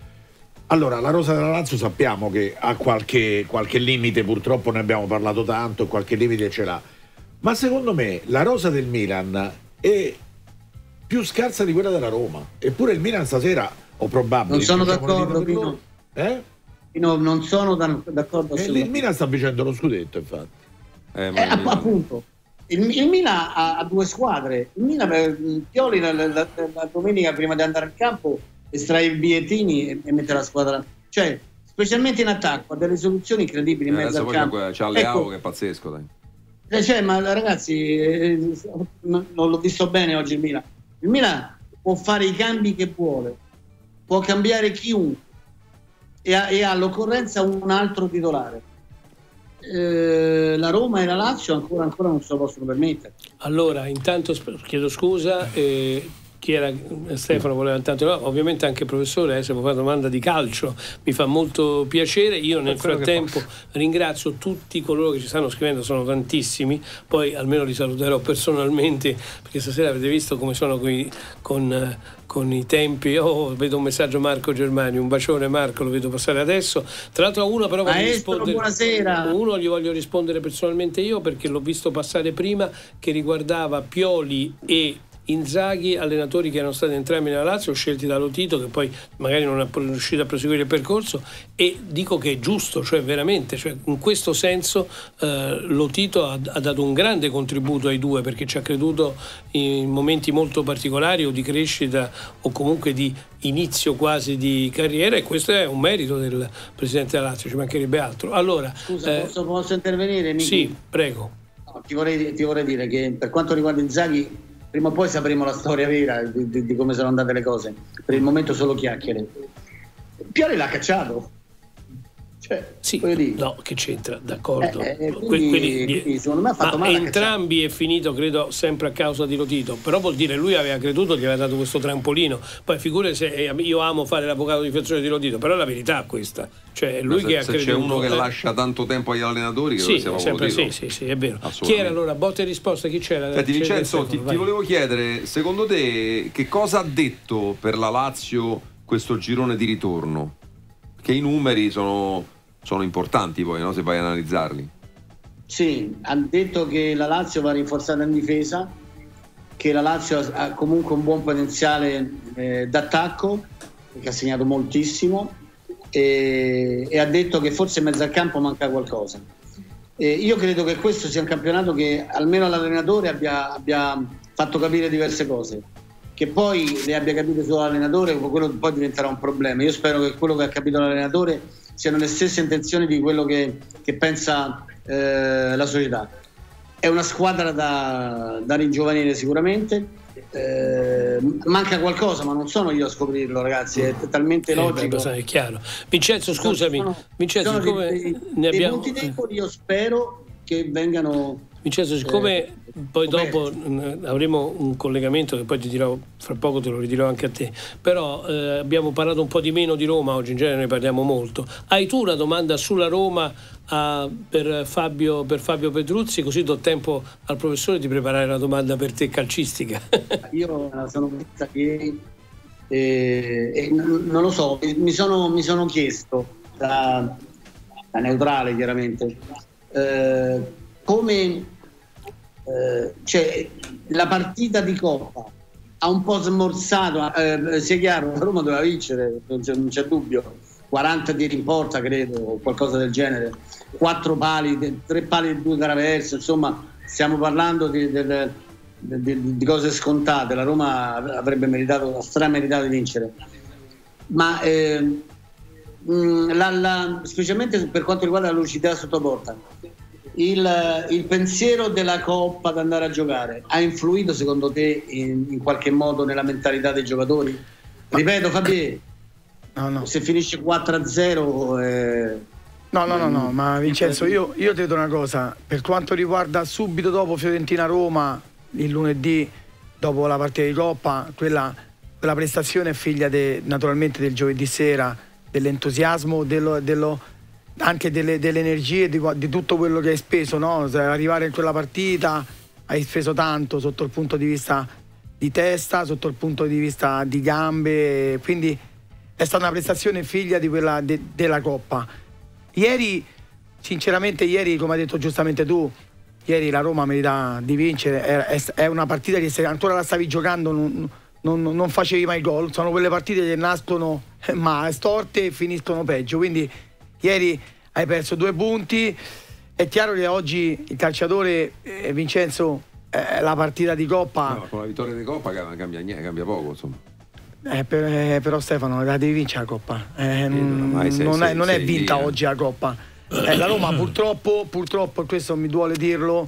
Allora, la rosa della Lazio sappiamo che ha qualche, qualche limite, purtroppo ne abbiamo parlato tanto, qualche limite ce l'ha. Ma secondo me la rosa del Milan è più scarsa di quella della Roma. Eppure il Milan stasera, o probabile... Non sono d'accordo, Pino. Eh? Pino, non sono d'accordo. Eh, il Milan sta vincendo lo scudetto, infatti. Eh, eh, appunto. Il, il Milan ha, ha, due squadre. Il Milan, eh, Pioli la, la, la, la domenica prima di andare al campo estrae i bigliettini e, e mette la squadra. Cioè, specialmente in attacco, ha delle soluzioni incredibili in eh, mezzo al campo. C'è, c'è Leao ecco, che è pazzesco, dai. Eh, cioè, ma ragazzi, eh, non l'ho visto bene oggi il Milan. Il Milan può fare i cambi che vuole, può cambiare chiunque e ha, e ha all'occorrenza un altro titolare. Eh, la Roma e la Lazio ancora, ancora non se lo possono permettere. Allora, intanto chiedo scusa. Eh, chi era Stefano voleva intanto ovviamente anche il professore eh, se può fare domanda di calcio mi fa molto piacere io nel frattempo ringrazio tutti coloro che ci stanno scrivendo sono tantissimi poi almeno li saluterò personalmente perché stasera avete visto come sono qui con con i tempi. Oh, vedo un messaggio Marco Germani, un bacione Marco, lo vedo passare adesso. Tra l'altro a uno però voglio rispondere. Buonasera. Uno gli voglio rispondere personalmente io perché l'ho visto passare prima che riguardava Pioli e Inzaghi, allenatori che erano stati entrambi nella Lazio, scelti da Lotito, che poi magari non è riuscito a proseguire il percorso, e dico che è giusto, cioè veramente, cioè in questo senso eh, Lotito ha, ha, dato un grande contributo ai due perché ci ha creduto in momenti molto particolari o di crescita o comunque di inizio quasi di carriera e questo è un merito del Presidente della Lazio, ci mancherebbe altro. Allora, Scusa, eh, posso, posso, intervenire? Michi? Sì, prego. No, ti, vorrei, ti vorrei dire che per quanto riguarda Inzaghi prima o poi sapremo la storia vera di, di, di, come sono andate le cose. Per il momento solo chiacchiere. Pioli l'ha cacciato. Cioè, sì, no, che c'entra, d'accordo. Eh, eh, quindi, quindi, quindi, secondo me ha fatto ma male. Entrambi è finito, credo, sempre a causa di Lotito. Però vuol dire lui aveva creduto, gli aveva dato questo trampolino. Poi figure se eh, io amo fare l'avvocato di difensore di Lotito, però è la verità questa. Cioè, lui se, che ha se creduto. c'è uno che eh, lascia tanto tempo agli allenatori, che sì, siamo sempre, sì, sì, sì, è vero. Chi era allora? Botta e risposta, chi c'era? Senti, Vincenzo, ti, ti volevo chiedere, secondo te, che cosa ha detto per la Lazio questo girone di ritorno? Che i numeri sono sono importanti poi, no? se vai a analizzarli. Sì, hanno detto che la Lazio va rinforzata in difesa, che la Lazio ha comunque un buon potenziale eh, d'attacco, che ha segnato moltissimo, e, e, ha detto che forse in mezzo al campo manca qualcosa. E io credo che questo sia un campionato che almeno l'allenatore abbia, abbia fatto capire diverse cose. Che poi le abbia capite solo l'allenatore, quello poi diventerà un problema. Io spero che quello che ha capito l'allenatore siano le stesse intenzioni di quello che, che pensa eh, la società. È una squadra da, da ringiovanire sicuramente. Eh, manca qualcosa, ma non sono io a scoprirlo, ragazzi. È talmente eh, logico. Beh, è chiaro. Vincenzo, scusami, sono, Vincenzo, sono come dei, ne abbiamo... punti deboli, io spero che vengano Vincenzo, siccome eh, poi dopo mh, avremo un collegamento che poi ti dirò, fra poco te lo ridirò anche a te, però eh, abbiamo parlato un po' di meno di Roma, oggi in genere ne parliamo molto. Hai tu una domanda sulla Roma a, per, Fabio, per Fabio Petruzzi, così do tempo al professore di preparare la domanda per te calcistica. Io sono vista ieri e, e non lo so, mi sono, mi sono chiesto da, da neutrale chiaramente. Eh, come eh, cioè, la partita di Coppa ha un po' smorzato, eh, sia chiaro, Roma doveva vincere, non c'è, non c'è dubbio, 40 tiri in porta credo, o qualcosa del genere, 4 pali, 3 pali e 2 traverse, insomma stiamo parlando di, del, di, di, cose scontate, la Roma avrebbe meritato, strameritato di vincere. Ma eh, la, la, specialmente per quanto riguarda la lucidità sotto porta, il, il, pensiero della Coppa ad andare a giocare ha influito secondo te in, in qualche modo nella mentalità dei giocatori? Ripeto, Fabio, no, no. se finisce 4-0... Eh... No, no, no, no, ma Vincenzo, io, io ti dico una cosa, per quanto riguarda subito dopo Fiorentina-Roma, il lunedì, dopo la partita di Coppa, quella, quella prestazione è figlia de, naturalmente del giovedì sera, dell'entusiasmo, dello, dello, anche delle, delle energie, di, di, tutto quello che hai speso, no? arrivare in quella partita hai speso tanto sotto il punto di vista di testa, sotto il punto di vista di gambe, quindi è stata una prestazione figlia di quella de, della Coppa. Ieri, sinceramente, ieri, come hai detto giustamente tu, ieri la Roma merita di vincere, è, è una partita che se ancora la stavi giocando non, non, non facevi mai gol, sono quelle partite che nascono ma storte e finiscono peggio, quindi ieri hai perso due punti, è chiaro che oggi il calciatore eh, Vincenzo eh, la partita di Coppa... No, con la vittoria di Coppa cambia, cambia poco insomma. Eh, per, eh, però Stefano la devi vincere la Coppa eh, non, non, sei, è, non, è, vinta lì, oggi la Coppa eh, la Roma purtroppo purtroppo questo mi duole dirlo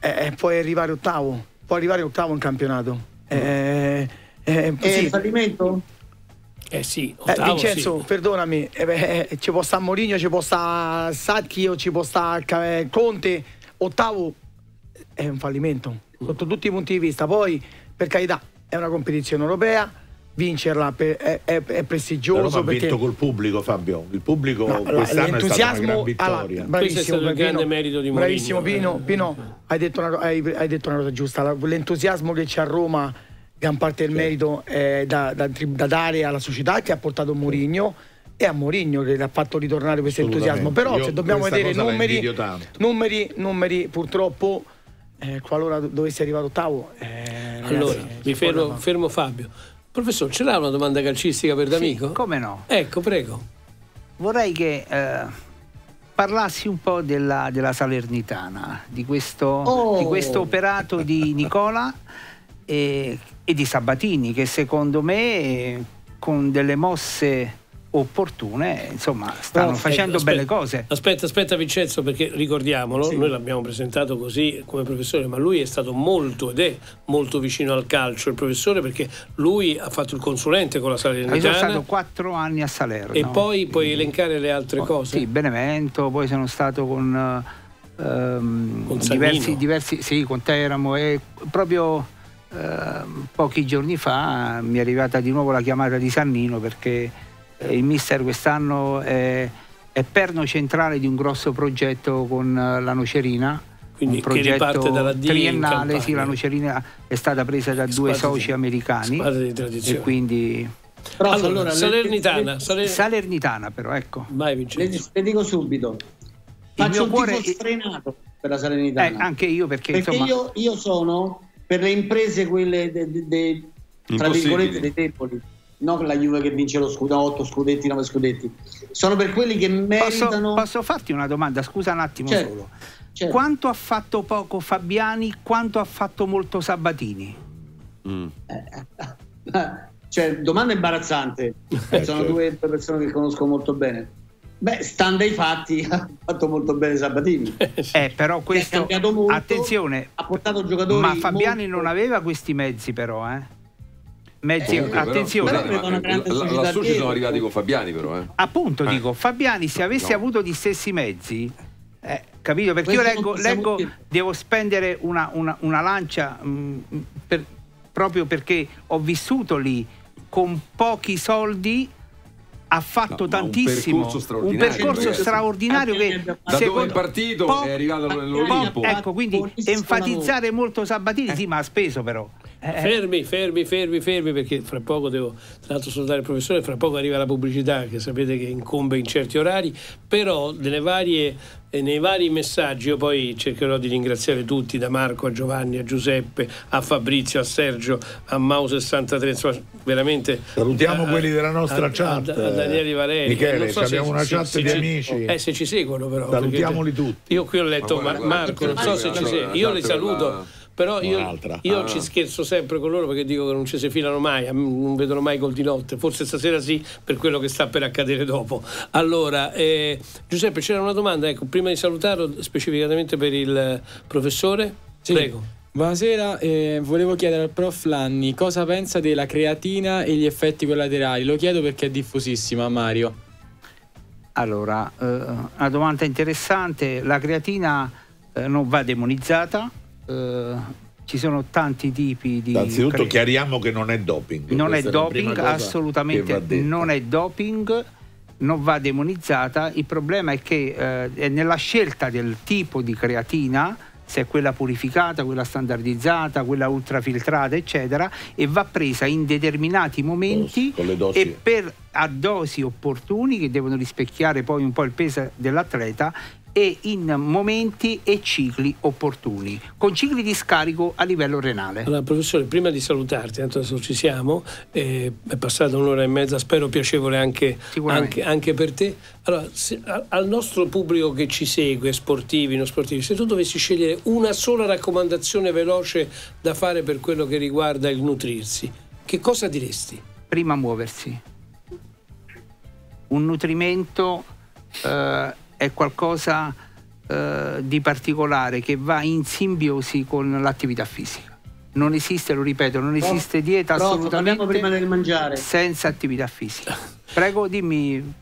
eh, puoi arrivare ottavo può arrivare ottavo in campionato eh, eh, sì. il fallimento? Eh sì, eh, ottavo, Vincenzo, sì. perdonami, eh, beh, ci può stare Mourinho, ci può stare Sacchi o ci può stare Conte, ottavo è un fallimento sotto tutti i punti di vista. Poi, per carità, è una competizione europea, vincerla è, è, è, prestigioso. ha perché... vinto col pubblico, Fabio. Il pubblico no, quest'anno è stata una gran vittoria. Allora, bravissimo, Pino, grande merito di Bravissimo Pino, Pino hai, detto una, hai, hai, detto una, cosa giusta. L'entusiasmo che c'è a Roma, gran parte del merito è da, da, da, dare alla società che ha portato Mourinho e a Mourinho che ha fatto ritornare questo entusiasmo. Però Io se dobbiamo vedere numeri, numeri, numeri, purtroppo eh, qualora dovessi arrivare ottavo. Eh, allora, mi fermo, fermo, Fabio. Professor, ce l'ha una domanda calcistica per D'Amico? Sì, come no? Ecco, prego. Vorrei che eh, parlassi un po' della, della Salernitana, di questo, oh. di questo, operato di Nicola e, e di Sabatini, che secondo me con delle mosse opportune, insomma, stanno Però, facendo aspetta, belle cose. Aspetta, aspetta Vincenzo, perché ricordiamolo, sì. noi l'abbiamo presentato così come professore, ma lui è stato molto ed è molto vicino al calcio, il professore, perché lui ha fatto il consulente con la Salernitana. Io sono stato quattro anni a Salerno. E poi puoi elencare le altre poi, cose? Sì, Benevento, poi sono stato con... Um, con diversi, diversi, sì, con Teramo e proprio uh, pochi giorni fa mi è arrivata di nuovo la chiamata di Sannino perché eh, il mister quest'anno è, è, perno centrale di un grosso progetto con eh, la Nocerina. Quindi un progetto triennale, sì, la Nocerina è stata presa da due soci di, americani e quindi però, allora, allora, Salernitana, le, Saler... Salernitana però ecco. Vai Vincenzo. Le, dico subito. Faccio un cuore... tifo sfrenato per la Salernitana. Eh, anche io perché, perché insomma... io, io, sono per le imprese quelle de, de, de, tra virgolette dei deboli non la Juve che vince lo scudo, 8 scudetti, 9 scudetti. Sono per quelli che meritano. Posso, posso farti una domanda? Scusa un attimo certo, solo. Certo. Quanto ha fatto poco Fabiani, quanto ha fatto molto Sabatini? Mm. cioè, domanda imbarazzante. Eh, Sono certo. due persone che conosco molto bene. Beh, stando ai fatti, ha fatto molto bene Sabatini. Eh, però questo. Molto, attenzione, ha portato giocatori. Ma Fabiani molto... non aveva questi mezzi, però, eh mezzi eh, attenzione però, però, lassù ci sono arrivati con Fabiani però eh. appunto eh. dico Fabiani se avesse no. avuto gli stessi mezzi eh, capito perché Questo io leggo, leggo devo spendere una, una, una lancia mh, mm, per, proprio perché ho vissuto lì con pochi soldi ha fatto no, tantissimo un percorso straordinario, un percorso straordinario che da secondo, dove è partito? Po- è arrivato nell'Olimpo. Ecco quindi enfatizzare molto Sabatini sì ma ha speso però eh, eh. Fermi, fermi, fermi, fermi, perché fra poco devo tra l'altro salutare il professore, fra poco arriva la pubblicità che sapete che incombe in certi orari, però nelle varie, eh, nei vari messaggi io poi cercherò di ringraziare tutti, da Marco a Giovanni, a Giuseppe, a Fabrizio, a Sergio, a Mau 63, insomma veramente... Salutiamo a, quelli della nostra a, chat. A, a Daniele Varelli. Michele, so abbiamo se, una chat se, di se, amici. Eh, se ci seguono però. Salutiamoli perché, tutti. Io qui ho letto Ma, Marco, non so se ci seguono, io li saluto però io, io ah. ci scherzo sempre con loro perché dico che non ci si filano mai, non vedono mai gol di notte, forse stasera sì per quello che sta per accadere dopo. Allora, eh, Giuseppe, c'era una domanda, ecco, prima di salutarlo specificatamente per il professore, sì. prego. Buonasera, eh, volevo chiedere al prof Lanni cosa pensa della creatina e gli effetti collaterali. Lo chiedo perché è diffusissima, Mario. Allora, eh, una domanda interessante. La creatina eh, non va demonizzata. Eh, ci sono tanti tipi di. Innanzitutto cre... chiariamo che non è doping. Non è doping, assolutamente non è doping non va demonizzata, il problema è che eh, nella scelta del tipo di creatina se è quella purificata, quella standardizzata, quella ultrafiltrata, eccetera, e va presa in determinati momenti e per a dosi opportuni che devono rispecchiare poi un po' il peso dell'atleta e in momenti e cicli opportuni, con cicli di scarico a livello renale. Allora, professore, prima di salutarti, adesso ci siamo, eh, è passata un'ora e mezza, spero piacevole anche, anche, anche per te. Allora, se, al nostro pubblico che ci segue, sportivi, non sportivi, se tu dovessi scegliere una sola raccomandazione veloce da fare per quello che riguarda il nutrirsi, che cosa diresti? Prima muoversi. Un nutrimento... Eh, è qualcosa eh, di particolare che va in simbiosi con l'attività fisica. Non esiste, lo ripeto, non esiste dieta Prof, assolutamente prima del mangiare. senza attività fisica. Prego, dimmi.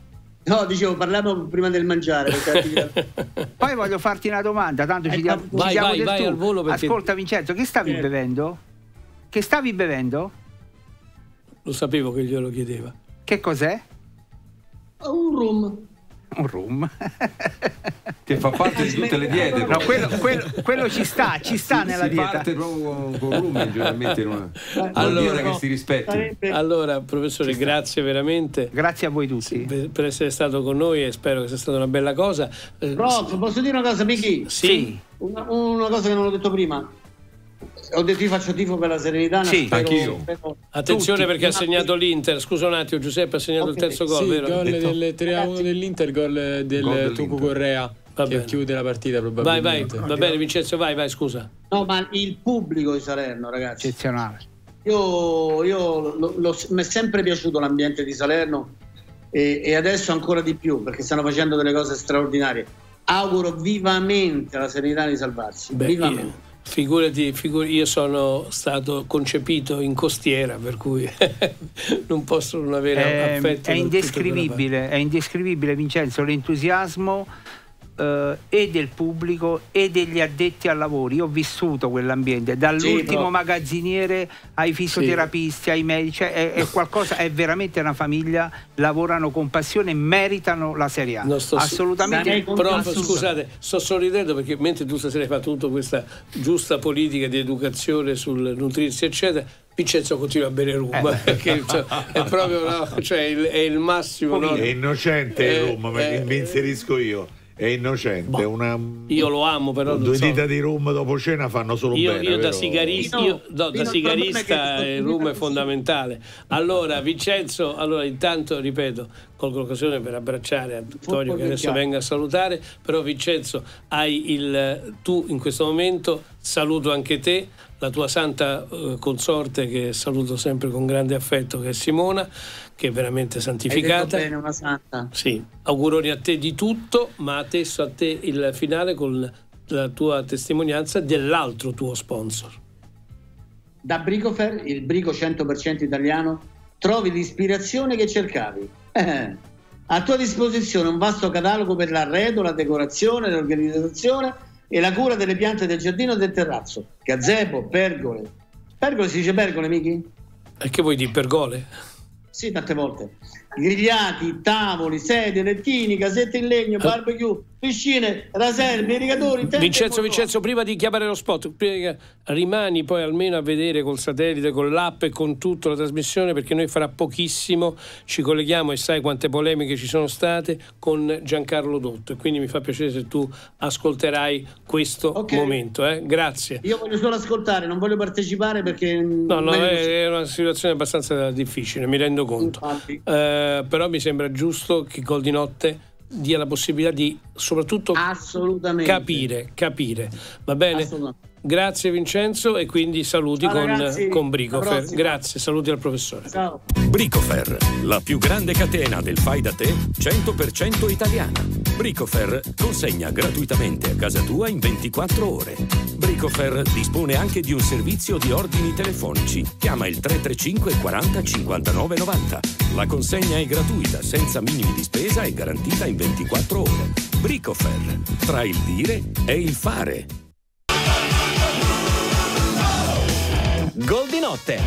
No, dicevo, parliamo prima del mangiare. Poi voglio farti una domanda, tanto ci diamo, vai, ci diamo vai, del vai tu. al volo perché... Ascolta Vincenzo, che stavi eh. bevendo? Che stavi bevendo? Lo sapevo che glielo chiedeva. Che cos'è? Un rum un rum. Che fa parte di tutte le diete no, quello, quello, quello, ci sta ci sta si, nella si dieta. parte proprio con rum generalmente in una allora, che si rispetti. allora professore grazie veramente. Grazie a voi tutti. Per, per, essere stato con noi e spero che sia stata una bella cosa. Eh, Prof, posso dire una cosa Miki? sì, Una, una cosa che non ho detto prima ho detto io faccio tifo per la serenità. Sì, spero, anch'io. Spero Attenzione tutti. perché ha segnato l'Inter. Scusa un attimo, Giuseppe ha segnato okay. il terzo gol, sì, vero? gol del 3-1 dell'Inter, gol del gol Tucu Correa. Va che bene. chiude la partita probabilmente. Vai, vai, va bene Vincenzo, vai, vai, scusa. No, ma il pubblico di Salerno, ragazzi. Eccezionale. Io, io lo, lo, mi è sempre piaciuto l'ambiente di Salerno e, e adesso ancora di più perché stanno facendo delle cose straordinarie. Auguro vivamente alla Serenità di salvarsi. Beh, vivamente. Io Figurati, figurati, io sono stato concepito in costiera, per cui non posso non avere è, affetto. È indescrivibile, è indescrivibile Vincenzo l'entusiasmo eh, e del pubblico e degli addetti al lavoro. Io ho vissuto quell'ambiente, dall'ultimo sì, magazziniere ai fisioterapisti, sì. ai medici, è, è, qualcosa, è veramente una famiglia, lavorano con passione e meritano la Serie A. Assolutamente. Però scusate, sto sorridendo perché mentre tu stasera hai fatto tutta questa giusta politica di educazione sul nutrirsi, eccetera, Vincenzo continua a bere rum eh. perché cioè, è proprio no, cioè, il, è il massimo. No? È innocente il rum, eh, mi inserisco io è innocente. Boh, una, io lo amo, però. Due so. dita di rum dopo cena fanno solo io, bene. Io da sigarista, io, no, da sigarista il rum è fondamentale. Allora, Vincenzo, allora intanto ripeto, colgo l'occasione per abbracciare Antonio che adesso venga a salutare, però Vincenzo, hai il tu in questo momento, saluto anche te la tua santa eh, consorte che saluto sempre con grande affetto che è Simona che è veramente santificata. bene, una santa. Sì, auguroni a te di tutto, ma adesso a te il finale con la tua testimonianza dell'altro tuo sponsor. Da Bricofer, il brico 100% italiano, trovi l'ispirazione che cercavi. Eh, a tua disposizione un vasto catalogo per l'arredo, la decorazione, l'organizzazione e la cura delle piante del giardino e del terrazzo. Gazebo, pergole. Pergole si dice pergole, Miki? E che vuoi dire, pergole? Sì, tante volte. Grigliati, tavoli, sedie, lettini, casette in legno, barbecue, piscine, raserve, irrigatori. Vincenzo, Vincenzo, prima di chiamare lo spot, rimani poi almeno a vedere col satellite, con l'app e con tutta la trasmissione perché noi fra pochissimo ci colleghiamo e sai quante polemiche ci sono state con Giancarlo Dotto e quindi mi fa piacere se tu ascolterai questo okay. momento. Eh? Grazie. Io voglio solo ascoltare, non voglio partecipare perché... No, no, è, è una situazione abbastanza difficile, mi rendo conto. Eh, però mi sembra giusto che Gol di Notte dia la possibilità di soprattutto capire, capire. Va bene? Grazie Vincenzo e quindi saluti Ciao, con, con Bricofer. Grazie, saluti al professore. Ciao. Bricofer, la più grande catena del fai da te 100% italiana. Bricofer consegna gratuitamente a casa tua in 24 ore. Bricofer dispone anche di un servizio di ordini telefonici. Chiama il 335 40 59 90. La consegna è gratuita, senza minimi di spesa e garantita in 24 ore. Bricofer, tra il dire e il fare. Gol di notte.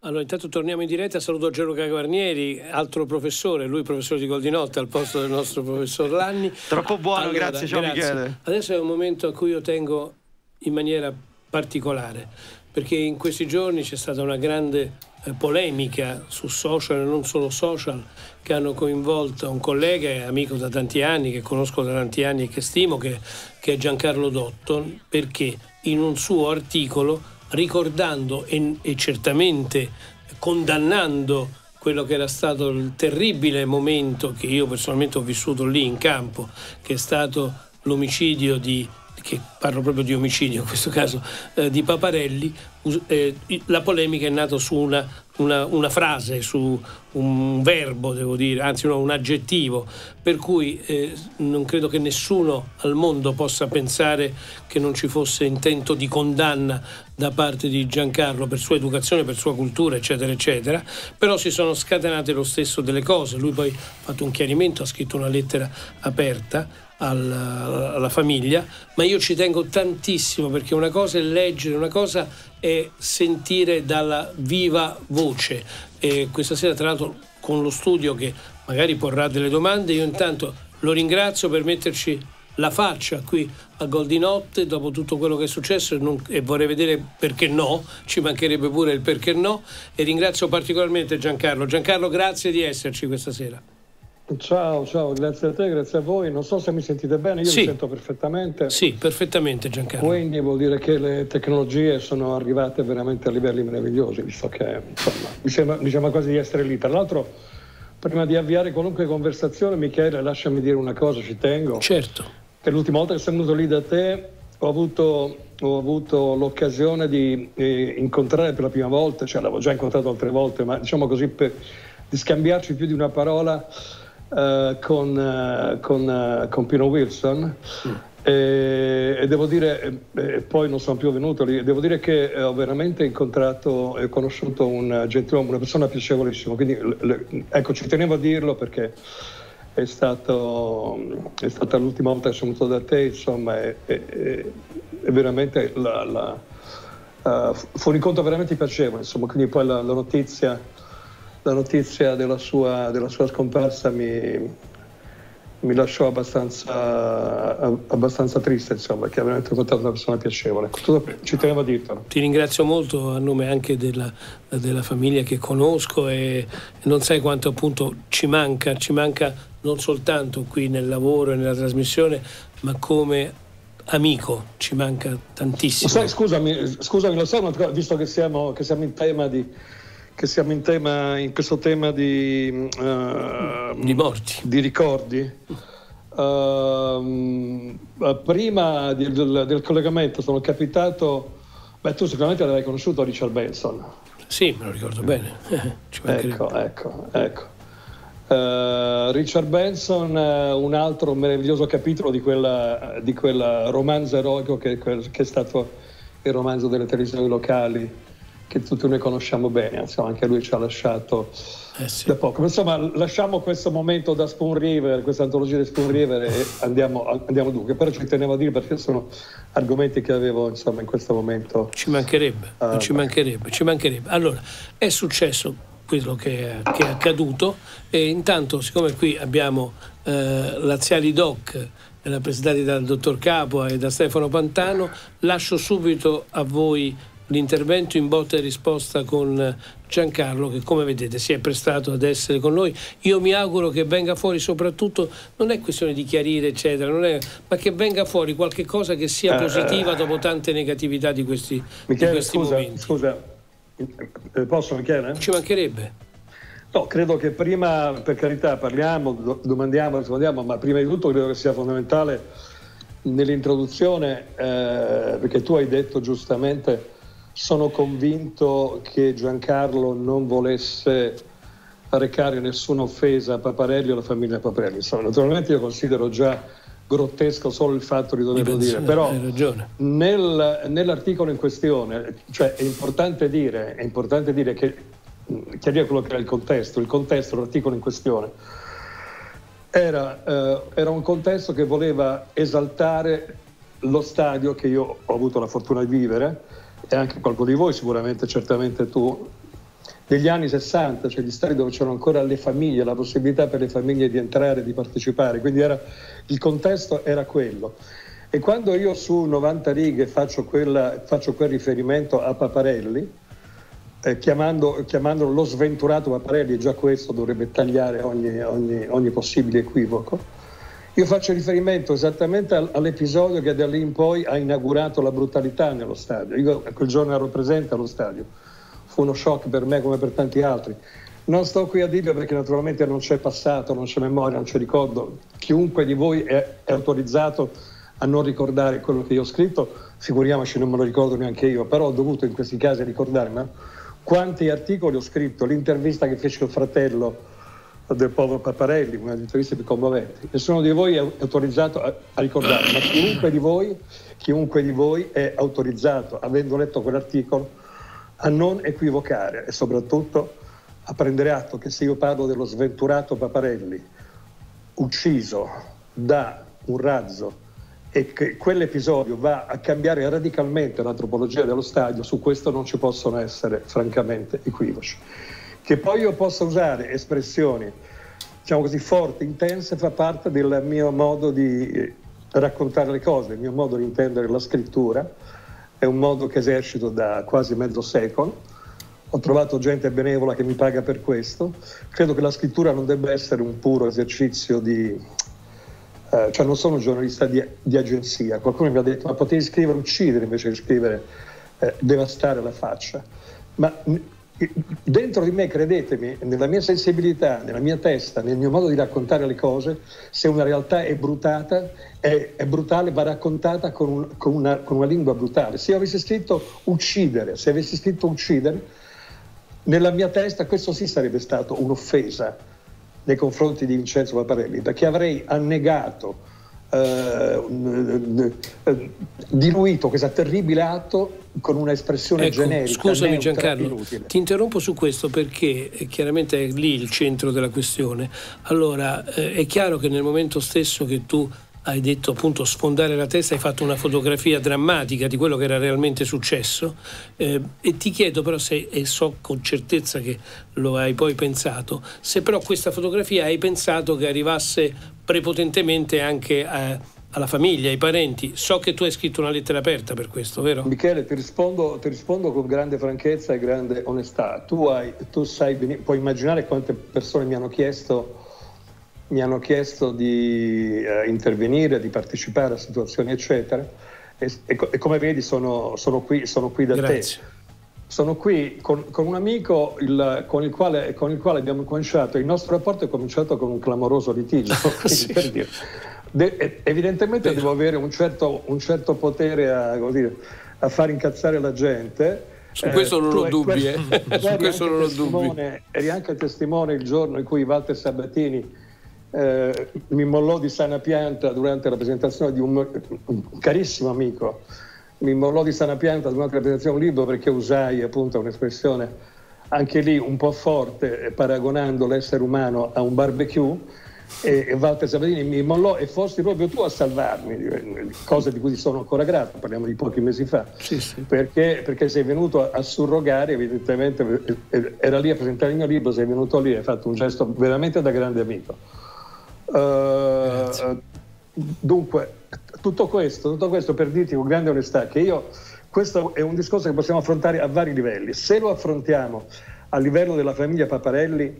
Allora, intanto torniamo in diretta. Saluto Gianluca Guarnieri, altro professore, lui professore di Gol di Notte al posto del nostro professor Lanni. Troppo buono, allora, grazie, ciao grazie. Michele. Adesso è un momento a cui io tengo in maniera particolare, perché in questi giorni c'è stata una grande eh, polemica su social e non solo social che hanno coinvolto un collega e amico da tanti anni, che conosco da tanti anni e che stimo, che, che è Giancarlo Dotton, perché? In un suo articolo ricordando e, e certamente condannando quello che era stato il terribile momento che io personalmente ho vissuto lì in campo, che è stato l'omicidio di, che parlo proprio di omicidio in questo caso, eh, di Paparelli, eh, la polemica è nata su una, una, una, frase, su un verbo, devo dire, anzi no, un aggettivo, per cui eh, non credo che nessuno al mondo possa pensare che non ci fosse intento di condanna da parte di Giancarlo per sua educazione, per sua cultura, eccetera, eccetera, però si sono scatenate lo stesso delle cose. Lui poi ha fatto un chiarimento, ha scritto una lettera aperta alla, alla famiglia, ma io ci tengo tantissimo perché una cosa è leggere, una cosa è sentire dalla viva voce. E questa sera, tra l'altro, con lo studio che magari porrà delle domande, io intanto lo ringrazio per metterci la faccia qui a Gol di Notte dopo tutto quello che è successo non, e, vorrei vedere perché no, ci mancherebbe pure il perché no e ringrazio particolarmente Giancarlo. Giancarlo, grazie di esserci questa sera. Ciao, ciao, grazie a te, grazie a voi. Non so se mi sentite bene, io sì. mi sento perfettamente. Sì, perfettamente Giancarlo. Quindi vuol dire che le tecnologie sono arrivate veramente a livelli meravigliosi, visto che insomma, mi, sembra, sembra quasi di essere lì. Tra l'altro, prima di avviare qualunque conversazione, Michele, lasciami dire una cosa, ci tengo. Certo. Che l'ultima volta che sono venuto lì da te ho avuto, ho avuto l'occasione di eh, incontrare per la prima volta, cioè l'avevo già incontrato altre volte, ma diciamo così per, di scambiarci più di una parola uh, con, uh, con, uh, con, Pino Wilson. Mm. E, e, devo dire, e poi non sono più venuto lì, devo dire che ho veramente incontrato e conosciuto un gentiluomo, una persona piacevolissima, quindi le, ecco ci tenevo a dirlo perché è, stato, è stata l'ultima volta che sono venuto da te, insomma, è, è, è veramente la, la, uh, fu un incontro veramente piacevole, insomma, quindi poi la, la notizia la notizia della sua, della sua scomparsa mi, mi lasciò abbastanza, abbastanza, triste, insomma, che ha veramente incontrato una persona piacevole. Ci tenevo a dirtelo. Ti ringrazio molto a nome anche della, della famiglia che conosco e non sai quanto appunto ci manca, ci manca non soltanto qui nel lavoro e nella trasmissione, ma come amico, ci manca tantissimo. Sai, scusami, scusami, lo sai, visto che siamo, che siamo in tema di che siamo in, tema, in questo tema di, uh, di morti, di ricordi. Uh, prima del, del, collegamento sono capitato, beh tu sicuramente l'avrai conosciuto Richard Benson. Sì, me lo ricordo bene. ecco, ecco, ecco. Uh, Richard Benson, un altro meraviglioso capitolo di quel di quella romanzo eroico che, che, è stato il romanzo delle televisioni locali che tutti noi conosciamo bene, insomma anche lui ci ha lasciato eh sì. da poco. Insomma, lasciamo questo momento da Spoon River, questa antologia di Spoon River e andiamo, andiamo dunque. Però ci tenevo a dire perché sono argomenti che avevo insomma in questo momento. Ci mancherebbe, uh, ci mancherebbe, ci mancherebbe. Allora, è successo quello che è, che è accaduto e intanto siccome qui abbiamo eh, Laziali Doc rappresentati dal dottor Capua e da Stefano Pantano, lascio subito a voi l'intervento in botta e risposta con Giancarlo che come vedete si è prestato ad essere con noi. Io mi auguro che venga fuori soprattutto, non è questione di chiarire eccetera, è, ma che venga fuori qualche cosa che sia eh, positiva uh, dopo tante negatività di questi, Michele, di questi scusa, momenti. Scusa, eh, posso Michele? Ci mancherebbe. No, credo che prima, per carità, parliamo, domandiamo, rispondiamo, ma prima di tutto credo che sia fondamentale nell'introduzione, eh, perché tu hai detto giustamente sono convinto che Giancarlo non volesse recare nessuna offesa a Paparelli o alla famiglia Paparelli. Insomma, naturalmente io considero già grottesco solo il fatto di doverlo dire, però nel, nell'articolo in questione, cioè è importante dire, è importante dire che chiarire quello che era il contesto, il contesto dell'articolo in questione era, eh, era un contesto che voleva esaltare lo stadio che io ho avuto la fortuna di vivere e anche qualcuno di voi sicuramente, certamente tu, degli anni 60, cioè gli stadi dove c'erano ancora le famiglie, la possibilità per le famiglie di entrare, di partecipare, quindi era, il contesto era quello. E quando io su 90 righe faccio, quella, faccio quel riferimento a Paparelli, eh, chiamando, chiamandolo lo sventurato Paparelli, già questo dovrebbe tagliare ogni, ogni, ogni possibile equivoco, io faccio riferimento esattamente all'episodio che da lì in poi ha inaugurato la brutalità nello stadio. Io quel giorno ero presente allo stadio fu uno shock per me come per tanti altri. Non sto qui a dirlo perché naturalmente non c'è passato, non c'è memoria, non c'è ricordo. Chiunque di voi è, è autorizzato a non ricordare quello che io ho scritto, figuriamoci non me lo ricordo neanche io, però ho dovuto in questi casi ricordarmi quanti articoli ho scritto, l'intervista che fece il fratello del povero Paparelli, una delle interviste più commoventi. Nessuno di voi è autorizzato a, a ricordare, ma chiunque di, voi, chiunque di voi è autorizzato, avendo letto quell'articolo, a non equivocare e soprattutto a prendere atto che se io parlo dello sventurato Paparelli ucciso da un razzo e che quell'episodio va a cambiare radicalmente l'antropologia dello stadio, su questo non ci possono essere francamente equivoci. Che poi io possa usare espressioni, diciamo così, forti, intense, fa parte del mio modo di raccontare le cose, il mio modo di intendere la scrittura è un modo che esercito da quasi mezzo secolo. Ho trovato gente benevola che mi paga per questo. Credo che la scrittura non debba essere un puro esercizio di... Eh, cioè non sono un giornalista di, di, agenzia. Qualcuno mi ha detto ma potevi scrivere uccidere invece di scrivere eh, devastare la faccia. Ma dentro di me, credetemi, nella mia sensibilità, nella mia testa, nel mio modo di raccontare le cose, se una realtà è brutata, è, è brutale, va raccontata con, un, con, una, con, una, lingua brutale. Se io avessi scritto uccidere, se avessi scritto uccidere, nella mia testa questo sì sarebbe stato un'offesa nei confronti di Vincenzo Paparelli, perché avrei annegato eh, diluito questo terribile atto con un'espressione ecco, generica. Scusami Giancarlo, inutile. ti interrompo su questo perché chiaramente è lì il centro della questione. Allora, eh, è chiaro che nel momento stesso che tu hai detto appunto sfondare la testa, hai fatto una fotografia drammatica di quello che era realmente successo eh, e ti chiedo però se, e so con certezza che lo hai poi pensato, se però questa fotografia hai pensato che arrivasse prepotentemente anche a, alla famiglia, ai parenti. So che tu hai scritto una lettera aperta per questo, vero? Michele, ti rispondo, ti rispondo con grande franchezza e grande onestà. Tu, hai, tu sai, puoi immaginare quante persone mi hanno chiesto mi hanno chiesto di eh, intervenire, di partecipare a situazioni eccetera e, e, e come vedi sono, sono, qui, sono, qui, da Grazie. te. Sono qui con, con un amico il, con, il quale, con, il quale, abbiamo cominciato, il nostro rapporto è cominciato con un clamoroso litigio. sì. De, evidentemente Vero. devo avere un certo, un certo potere a, dire, a, far incazzare la gente. Su questo eh, non ho dubbi. Eh. Su questo non ho dubbi. Eri anche testimone il giorno in cui Walter Sabatini eh, mi mollò di sana pianta durante la presentazione di un, un, carissimo amico, mi mollò di sana pianta durante la presentazione di un libro perché usai appunto un'espressione anche lì un po' forte, paragonando l'essere umano a un barbecue. E, e Walter Sabatini mi mollò e fossi proprio tu a salvarmi, cosa di cui ti sono ancora grato, parliamo di pochi mesi fa, sì, sì. Perché, perché, sei venuto a, a surrogare, evidentemente era lì a presentare il mio libro, sei venuto lì e hai fatto un gesto veramente da grande amico. Uh, dunque, tutto questo, tutto questo per dirti con grande onestà che io, questo è un discorso che possiamo affrontare a vari livelli. Se lo affrontiamo a livello della famiglia Paparelli,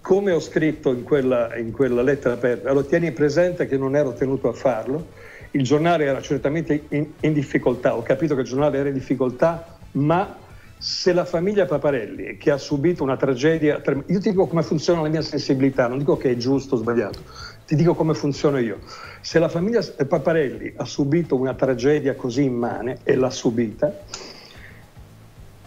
come ho scritto in quella, in quella lettera aperta, allora tieni presente che non ero tenuto a farlo, il giornale era certamente in, in difficoltà, ho capito che il giornale era in difficoltà, ma se la famiglia Paparelli, che ha subito una tragedia, io ti dico come funziona la mia sensibilità, non dico che è giusto o sbagliato, ti dico come funziona io. Se la famiglia Paparelli ha subito una tragedia così immane e l'ha subita,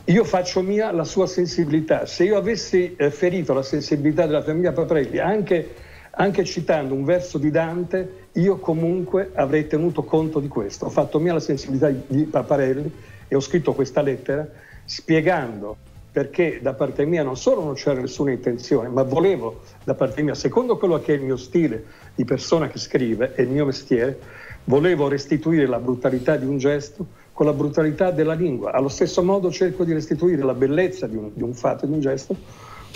io faccio mia la sua sensibilità. Se io avessi eh, ferito la sensibilità della famiglia Paparelli, anche, anche, citando un verso di Dante, io comunque avrei tenuto conto di questo. Ho fatto mia la sensibilità di Paparelli e ho scritto questa lettera spiegando perché da parte mia non solo non c'era nessuna intenzione, ma volevo da parte mia, secondo quello che è il mio stile di persona che scrive e il mio mestiere, volevo restituire la brutalità di un gesto con la brutalità della lingua. Allo stesso modo cerco di restituire la bellezza di un, di un fatto, di un gesto,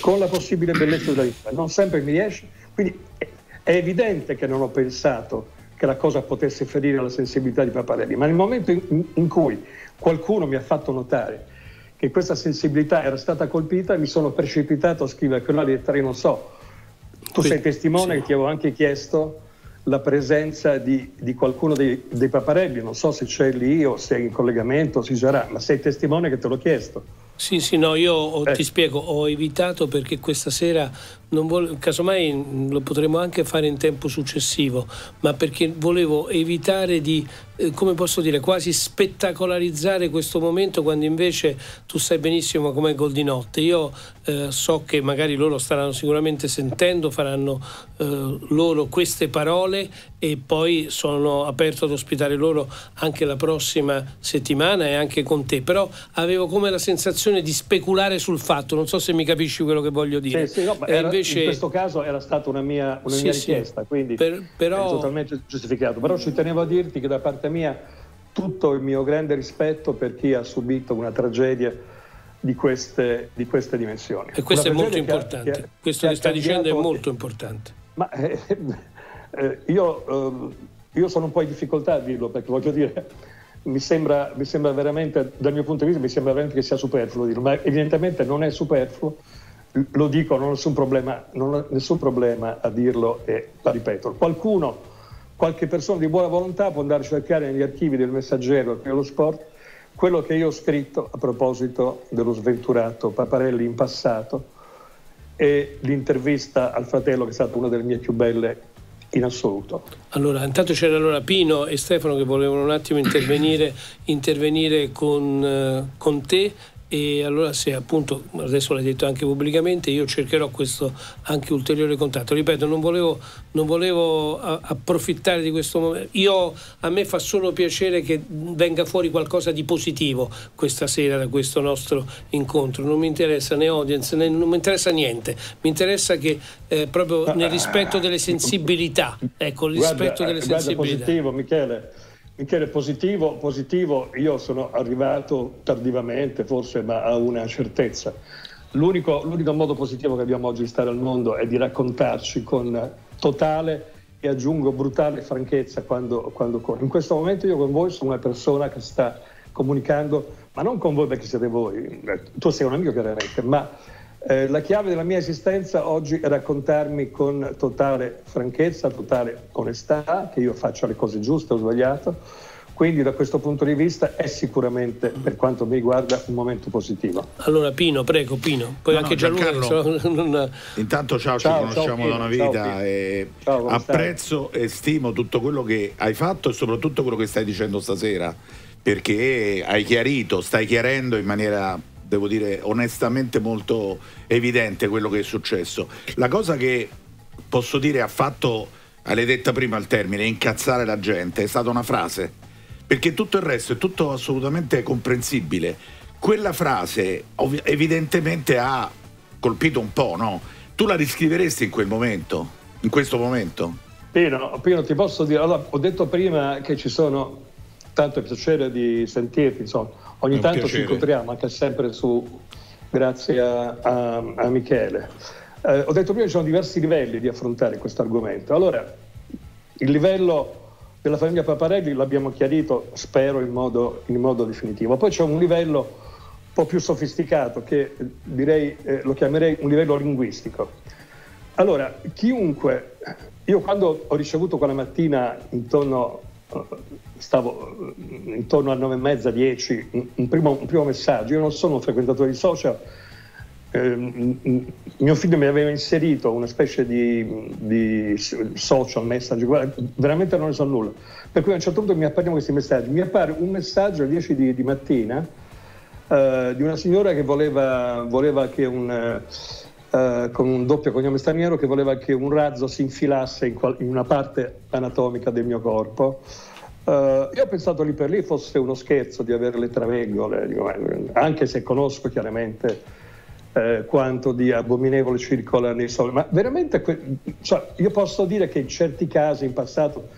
con la possibile bellezza della lingua. Non sempre mi riesce, quindi è, evidente che non ho pensato che la cosa potesse ferire la sensibilità di Paparelli, ma nel momento in, in cui qualcuno mi ha fatto notare che questa sensibilità era stata colpita, mi sono precipitato a scrivere quella lettera, io non so, tu sei testimone sì. che ti avevo anche chiesto la presenza di, di qualcuno dei, dei, paparelli, non so se c'è lì o se è in collegamento, si sarà, ma sei testimone che te l'ho chiesto. Sì, sì, no, io eh. ti spiego, ho evitato perché questa sera, non volevo, casomai lo potremo anche fare in tempo successivo, ma perché volevo evitare di eh, come posso dire, quasi spettacolarizzare questo momento quando invece tu sai benissimo com'è Gol di Notte. Io eh, so che magari loro staranno sicuramente sentendo, faranno eh, loro queste parole e poi sono aperto ad ospitare loro anche la prossima settimana e anche con te, però avevo come la sensazione di speculare sul fatto, non so se mi capisci quello che voglio dire. Sì, sì, no, era, invece... In questo caso era stata una mia, una sì, mia richiesta, quindi per, però... è totalmente giustificato, però ci tenevo a dirti che da parte mia tutto il mio grande rispetto per chi ha subito una tragedia di queste, di queste dimensioni. E questo una è molto importante, che, questo che, che stai dicendo è molto importante. Ma eh, eh, io, eh, io, sono un po' in difficoltà a dirlo perché voglio dire, mi sembra, mi sembra, veramente, dal mio punto di vista, mi sembra veramente che sia superfluo dirlo, ma evidentemente non è superfluo, lo dico, non ho nessun problema, ho nessun problema a dirlo e la ripeto. Qualcuno qualche persona di buona volontà può andare a cercare negli archivi del messaggero e dello sport quello che io ho scritto a proposito dello sventurato Paparelli in passato e l'intervista al fratello che è stata una delle mie più belle in assoluto. Allora, intanto c'era allora Pino e Stefano che volevano un attimo intervenire, intervenire con, eh, con te e allora se appunto, adesso l'hai detto anche pubblicamente, io cercherò questo anche ulteriore contatto. Ripeto, non volevo, non volevo approfittare di questo momento. Io, a me fa solo piacere che venga fuori qualcosa di positivo questa sera da questo nostro incontro. Non mi interessa né audience, né, non mi interessa niente. Mi interessa che eh, proprio nel rispetto delle sensibilità, ecco, il rispetto delle sensibilità. Guarda positivo, Michele Michele, positivo, positivo, io sono arrivato tardivamente forse, ma a una certezza. L'unico, l'unico, modo positivo che abbiamo oggi di stare al mondo è di raccontarci con totale e aggiungo brutale franchezza quando, quando In questo momento io con voi sono una persona che sta comunicando, ma non con voi perché siete voi, tu sei un amico chiaramente, ma eh, la chiave della mia esistenza oggi è raccontarmi con totale franchezza, totale onestà, che io faccia le cose giuste o sbagliato. Quindi da questo punto di vista è sicuramente, per quanto mi riguarda, un momento positivo. Allora Pino, prego Pino, poi no, anche no, Gianluca. Non... Intanto ciao, ciao, ci conosciamo ciao, da una vita ciao, e ciao, apprezzo stai? e stimo tutto quello che hai fatto e soprattutto quello che stai dicendo stasera, perché hai chiarito, stai chiarendo in maniera devo dire onestamente molto evidente quello che è successo. La cosa che posso dire ha fatto, l'hai detta prima al termine, incazzare la gente, è stata una frase, perché tutto il resto è tutto assolutamente comprensibile. Quella frase evidentemente ha colpito un po', no? Tu la riscriveresti in quel momento, in questo momento? Pino, Pino ti posso dire, allora, ho detto prima che ci sono tanto piacere di sentirti, insomma Ogni tanto piacere. ci incontriamo, anche sempre su, grazie a, a, a Michele. Eh, ho detto prima che ci sono diversi livelli di affrontare questo argomento. Allora, il livello della famiglia Paparelli l'abbiamo chiarito, spero, in modo, in modo definitivo. Poi c'è un livello un po' più sofisticato che direi, eh, lo chiamerei un livello linguistico. Allora, chiunque, io quando ho ricevuto quella mattina intorno stavo eh, intorno a nove e mezza, dieci, un primo, un primo messaggio, io non sono un frequentatore di social, eh, mio figlio mi aveva inserito una specie di, di social message, veramente non ne so nulla. Per cui a un certo punto mi appaiono questi messaggi. Mi appare un messaggio alle 10 di, di mattina eh, di una signora che voleva, voleva che un... Uh, con un doppio cognome straniero che voleva che un razzo si infilasse in, qual- in una parte anatomica del mio corpo. Uh, io ho pensato lì per lì fosse uno scherzo di avere le traveggole, dico, anche se conosco chiaramente eh, quanto di abominevole circola nei soldi. Ma veramente, que- cioè, io posso dire che in certi casi in passato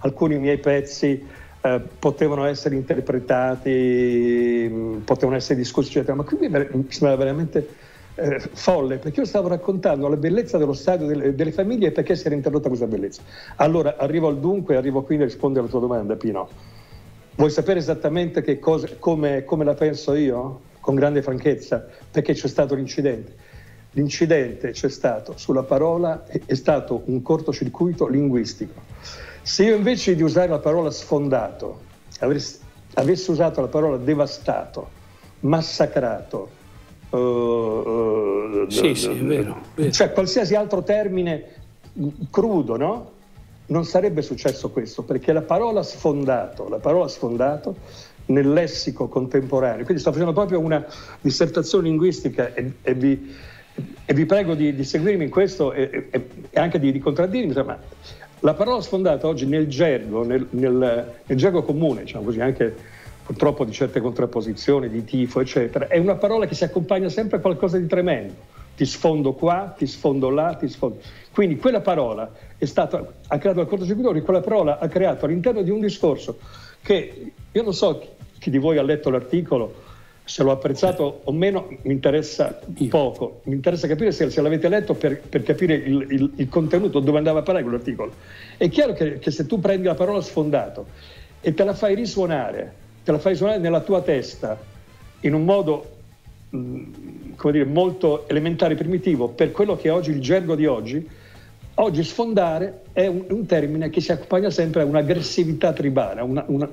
alcuni miei pezzi eh, potevano essere interpretati, potevano essere discussi, eccetera, ma qui mi, mi sembrava veramente eh, folle, perché io stavo raccontando la bellezza dello stadio delle, delle, famiglie e perché si era interrotta questa bellezza. Allora arrivo al dunque, arrivo quindi a rispondere alla tua domanda, Pino. Vuoi sapere esattamente cosa, come, come la penso io? Con grande franchezza, perché c'è stato l'incidente. L'incidente c'è stato sulla parola, è, stato un cortocircuito linguistico. Se io invece di usare la parola sfondato avessi, avessi usato la parola devastato, massacrato, Uh, sì, sì, è vero, vero. Cioè qualsiasi altro termine crudo, no? Non sarebbe successo questo, perché la parola sfondato, la parola sfondato nel lessico contemporaneo, quindi sto facendo proprio una dissertazione linguistica e, e, vi, e vi, prego di, di, seguirmi in questo e, e anche di, di contraddirmi, ma la parola sfondata oggi nel gergo, nel, nel, nel gergo comune, diciamo così, anche purtroppo di certe contrapposizioni, di tifo, eccetera, è una parola che si accompagna sempre a qualcosa di tremendo. Ti sfondo qua, ti sfondo là, ti sfondo. Quindi quella parola è stata, ha creato il cortocircuito, quella parola ha creato all'interno di un discorso che io non so chi di voi ha letto l'articolo, se l'ho apprezzato o meno mi interessa poco, mi interessa capire se, se l'avete letto per, per capire il, il, il, contenuto, dove andava a parlare quell'articolo. È chiaro che, che se tu prendi la parola sfondato e te la fai risuonare te la fai suonare nella tua testa in un modo mm, come dire, molto elementare e primitivo per quello che è oggi il gergo di oggi, oggi sfondare è un, un termine che si accompagna sempre a un'aggressività tribale, a una, una,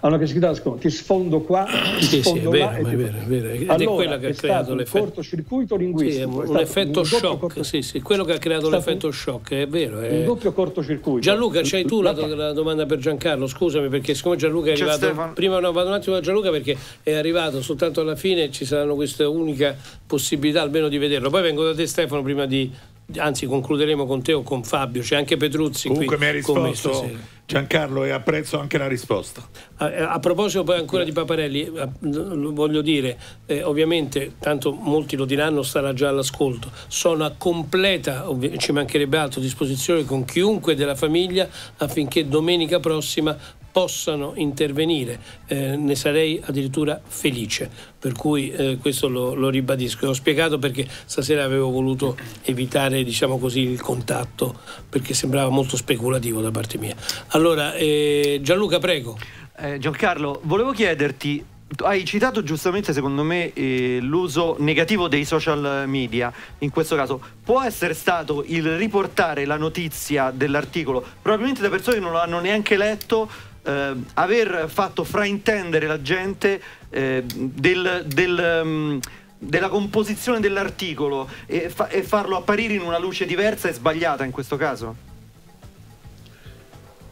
a un'aggressività. Ti sfondo qua, ti sì, sfondo sì, è là. Vero, è vero, è vero. Ed allora, è quello che ha creato l'effetto. Un cortocircuito linguistico. Sì, un effetto un shock, corto... sì, sì, quello che ha creato l'effetto shock, è vero. È... Un doppio cortocircuito. Gianluca, c'hai tu la, la, domanda per Giancarlo? Scusami, perché siccome Gianluca è arrivato. Stefano. Prima no, vado un attimo da Gianluca perché è arrivato soltanto alla fine, ci saranno questa unica possibilità almeno di vederlo. Poi vengo da te, Stefano, prima di anzi concluderemo con te o con Fabio, c'è anche Petruzzi Comunque qui mi hai risposto Giancarlo e apprezzo anche la risposta. A, eh, a proposito poi ancora di Paparelli, a, voglio dire, eh, ovviamente, tanto molti lo diranno, starà già all'ascolto, sono a completa, ci mancherebbe altro, disposizione con chiunque della famiglia affinché domenica prossima possano intervenire, eh, ne sarei addirittura felice, per cui eh, questo lo, lo ribadisco. Ho spiegato perché stasera avevo voluto evitare diciamo così, il contatto, perché sembrava molto speculativo da parte mia. Allora, eh, Gianluca, prego. Eh, Giancarlo, volevo chiederti hai citato giustamente, secondo me, eh, l'uso negativo dei social media. In questo caso, può essere stato il riportare la notizia dell'articolo, probabilmente da persone che non l'hanno neanche letto, eh, aver fatto fraintendere la gente eh, del, del um, della composizione dell'articolo e, fa- e, farlo apparire in una luce diversa e sbagliata in questo caso?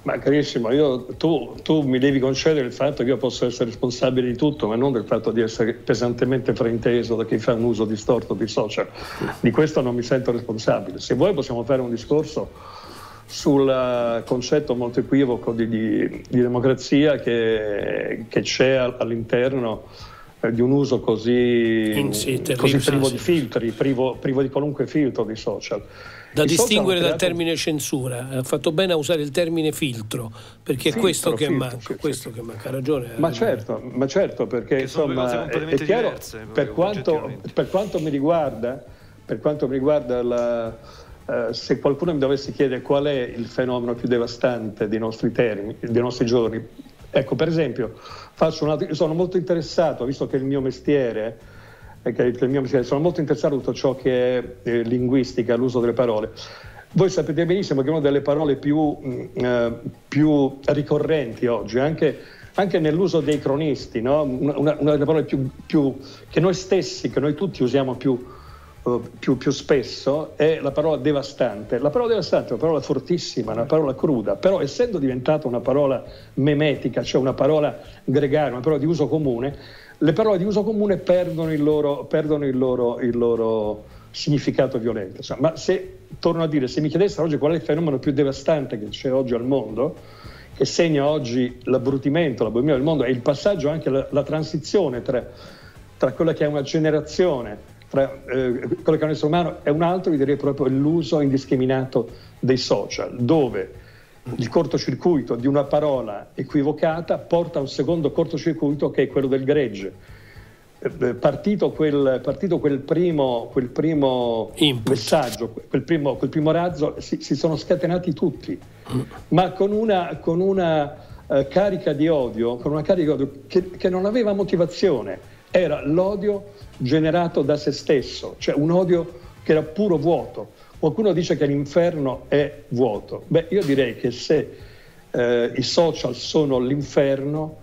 Ma carissimo, io, tu, tu, mi devi concedere il fatto che io posso essere responsabile di tutto, ma non del fatto di essere pesantemente frainteso da chi fa un uso distorto di social. Di questo non mi sento responsabile. Se vuoi possiamo fare un discorso sul eh, concetto molto equivoco di, di, di democrazia che, che, c'è all'interno eh, di un uso così, sì, così privo di filtri, privo, privo, di qualunque filtro di social. Da I distinguere dal creato... termine censura, ha fatto bene a usare il termine filtro, perché filtro, è questo che filtro, manca, sì, questo che manca, ha ragione. Ma ragione. certo, ma certo, perché che insomma è, è chiaro, diverse, per, quanto, per quanto mi riguarda, per quanto mi riguarda la, Uh, se qualcuno mi dovesse chiedere qual è il fenomeno più devastante dei nostri, termini, dei nostri giorni, ecco per esempio, altro, sono molto interessato, visto che è il mio mestiere, eh, il mio mestiere sono molto interessato a tutto ciò che è eh, linguistica, l'uso delle parole. Voi sapete benissimo che una delle parole più, mm, più ricorrenti oggi, anche, anche, nell'uso dei cronisti, no? una, una, delle parole più, più, che noi stessi, che noi tutti usiamo più, eh, più, più, spesso è la parola devastante. La parola devastante è una parola fortissima, una parola cruda, però essendo diventata una parola memetica, cioè una parola gregaria, una parola di uso comune, le parole di uso comune perdono il loro, perdono il loro, il loro significato violento. Insomma, ma se, torno a dire, se mi chiedessero oggi qual è il fenomeno più devastante che c'è oggi al mondo, che segna oggi l'abbrutimento, l'abominio del mondo, è il passaggio anche la, la transizione tra, tra, quella che è una generazione, tra eh, quello che è un essere umano e un altro, vi direi proprio l'uso indiscriminato dei social, dove il cortocircuito di una parola equivocata porta a un secondo cortocircuito che è quello del gregge. Eh, partito quel, partito quel primo, quel primo messaggio, quel primo, quel primo razzo, si, si, sono scatenati tutti, ma con una, con una uh, carica di odio, con una carica di odio che, che non aveva motivazione, era l'odio generato da se stesso, cioè un odio che era puro vuoto Qualcuno dice che l'inferno è vuoto. Beh, io direi che se eh, i social sono l'inferno,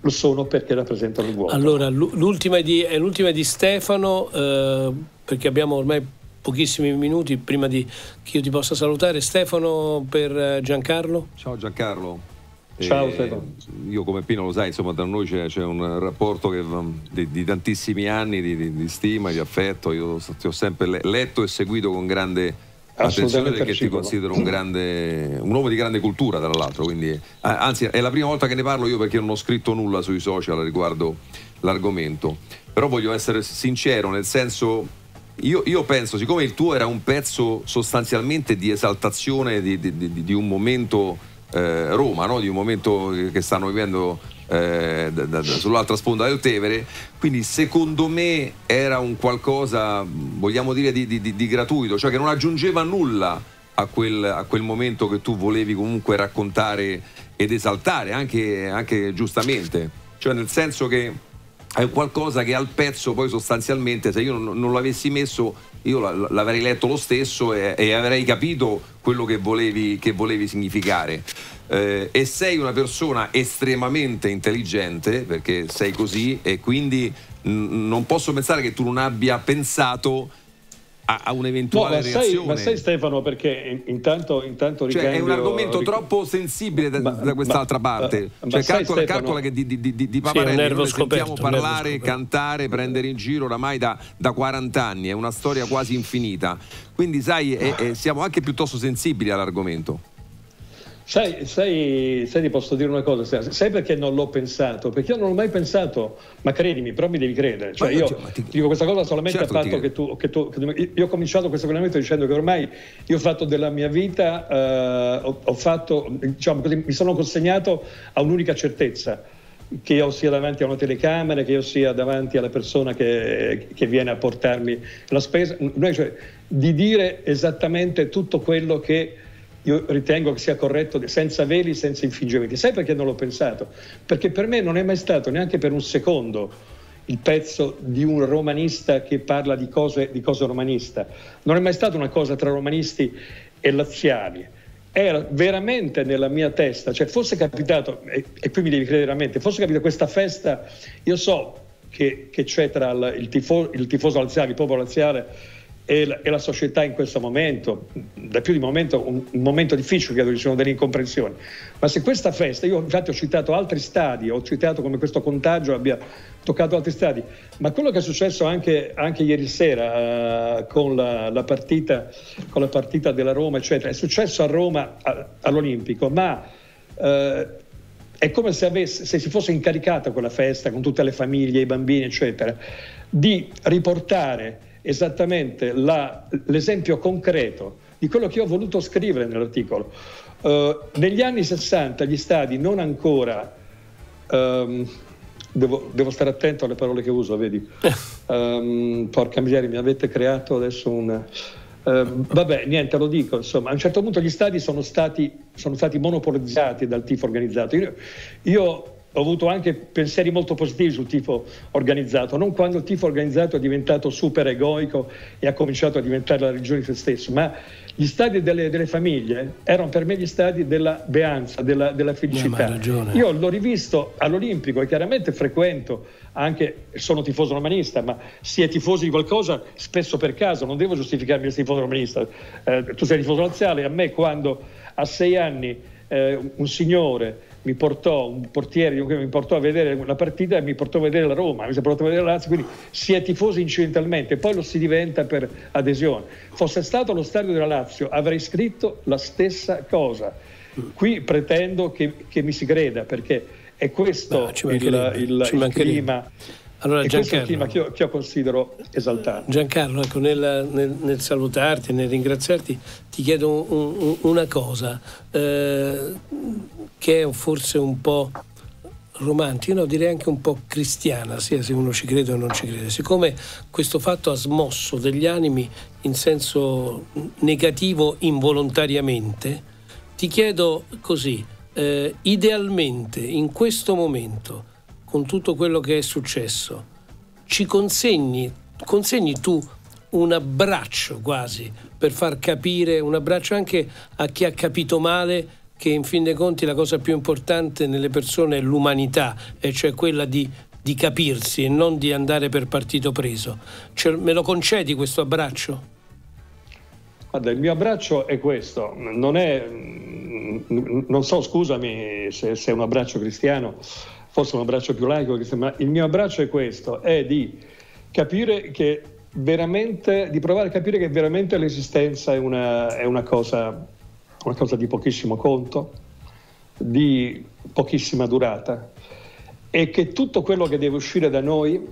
lo sono perché rappresentano il vuoto. Allora, l'ultima di, è l'ultima di Stefano, eh, perché abbiamo ormai pochissimi minuti prima di che io ti possa salutare. Stefano per eh, Giancarlo. Ciao Giancarlo. Ciao Stefano. Io come Pino lo sai, insomma, tra noi c'è, c'è un rapporto che, di, di, tantissimi anni di, di, di, stima, di affetto. Io ti ho sempre letto e seguito con grande attenzione perché ti considero un, grande, un, uomo di grande cultura, tra l'altro. Quindi, anzi, è la prima volta che ne parlo io perché non ho scritto nulla sui social riguardo l'argomento. Però voglio essere sincero, nel senso io, io, penso, siccome il tuo era un pezzo sostanzialmente di esaltazione di un momento eh, Roma, no? di un momento che stanno vivendo eh, da, da, sull'altra sponda del Tevere, quindi secondo me era un qualcosa, vogliamo dire, di, di, di gratuito, cioè che non aggiungeva nulla a quel, a quel, momento che tu volevi comunque raccontare ed esaltare, anche, anche giustamente, cioè nel senso che è qualcosa che al pezzo poi sostanzialmente se io non, non l'avessi messo io l'avrei letto lo stesso e, e avrei capito quello che volevi, che volevi significare. Eh, e sei una persona estremamente intelligente perché sei così e quindi n- non posso pensare che tu non abbia pensato a, a un'eventuale no, ma reazione. Sai, ma sai Stefano perché intanto, intanto cioè, è un argomento ric- troppo sensibile da, ma, da quest'altra ma, parte. Ma, cioè, calcola, calcola, che di, di, di, di Paparelli sì, noi sentiamo parlare, cantare, prendere in giro oramai da, da 40 anni, è una storia quasi infinita. Quindi sai, è, è, siamo anche piuttosto sensibili all'argomento. Sai, sai, sai, ti posso dire una cosa, sai perché non l'ho pensato? Perché io non ho mai pensato, ma credimi, però mi devi credere. Cioè io ti... dico questa cosa solamente certo a fatto che tu, che tu, che tu, Io ho cominciato questo allenamento dicendo che ormai io ho fatto della mia vita, eh, ho, ho, fatto, diciamo mi sono consegnato a un'unica certezza che io sia davanti a una telecamera, che io sia davanti alla persona che, che viene a portarmi la spesa, cioè, di dire esattamente tutto quello che io ritengo che sia corretto senza veli, senza infingimenti. Sai perché non l'ho pensato? Perché per me non è mai stato neanche per un secondo il pezzo di un romanista che parla di cose, di cose romanista. Non è mai stata una cosa tra romanisti e laziali. Era veramente nella mia testa, cioè fosse capitato, e, e qui mi devi credere veramente, fosse capitato questa festa, io so che, che c'è tra il, tifo, il tifoso laziale, il popolo laziale, e la, società in questo momento, da più di momento, un, momento difficile, credo ci sono delle incomprensioni. Ma se questa festa, io infatti ho citato altri stadi, ho citato come questo contagio abbia toccato altri stadi, ma quello che è successo anche, anche ieri sera uh, con, la, la partita, con, la, partita, della Roma, eccetera, è successo a Roma a, all'Olimpico, ma uh, è come se, avesse, se si fosse incaricata quella festa con tutte le famiglie, i bambini, eccetera, di riportare esattamente la, l'esempio concreto di quello che ho voluto scrivere nell'articolo. Uh, negli anni 60 gli stadi non ancora, um, devo, devo, stare attento alle parole che uso, vedi, um, porca miseria, mi avete creato adesso un... Uh, vabbè, niente, lo dico, insomma, a un certo punto gli stadi sono stati, sono stati monopolizzati dal tifo organizzato. Io, io ho avuto anche pensieri molto positivi sul tifo organizzato, non quando il tifo organizzato è diventato super egoico e ha cominciato a diventare la religione di se stesso, ma gli stadi delle, delle famiglie erano per me gli stadi della beanza, della, della felicità. Io l'ho rivisto all'Olimpico e chiaramente frequento anche, sono tifoso romanista, ma si è tifoso di qualcosa spesso per caso, non devo giustificarmi essere tifoso romanista. Eh, tu sei tifoso laziale, a me quando a sei anni eh, un signore mi portò un portiere mi portò a vedere la partita e mi portò a vedere la Roma, mi portò a vedere la Lazio, quindi si è tifosi incidentalmente, poi lo si diventa per adesione. Fosse stato allo stadio della Lazio avrei scritto la stessa cosa. Qui pretendo che, che mi si creda perché è questo no, il, il, il clima. Allora, e questo è il clima che io, che io, considero esaltante. Giancarlo, ecco, nel, nel, nel, salutarti nel ringraziarti ti chiedo un, un, una cosa eh, che è forse un po' romantica, no, direi anche un po' cristiana, sia se uno ci crede o non ci crede. Siccome questo fatto ha smosso degli animi in senso negativo involontariamente, ti chiedo così, eh, idealmente in questo momento, con tutto quello che è successo, ci consegni, consegni tu un abbraccio quasi per far capire, un abbraccio anche a chi ha capito male che in fin dei conti la cosa più importante nelle persone è l'umanità, e cioè quella di, di capirsi e non di andare per partito preso. Cioè, me lo concedi questo abbraccio? Guarda, il mio abbraccio è questo, non è, non so, scusami se, se è un abbraccio cristiano, forse un abbraccio più laico, ma il mio abbraccio è questo, è di capire che veramente, di provare a capire che veramente l'esistenza è una, è una cosa una cosa di pochissimo conto, di pochissima durata e che tutto quello che deve uscire da noi,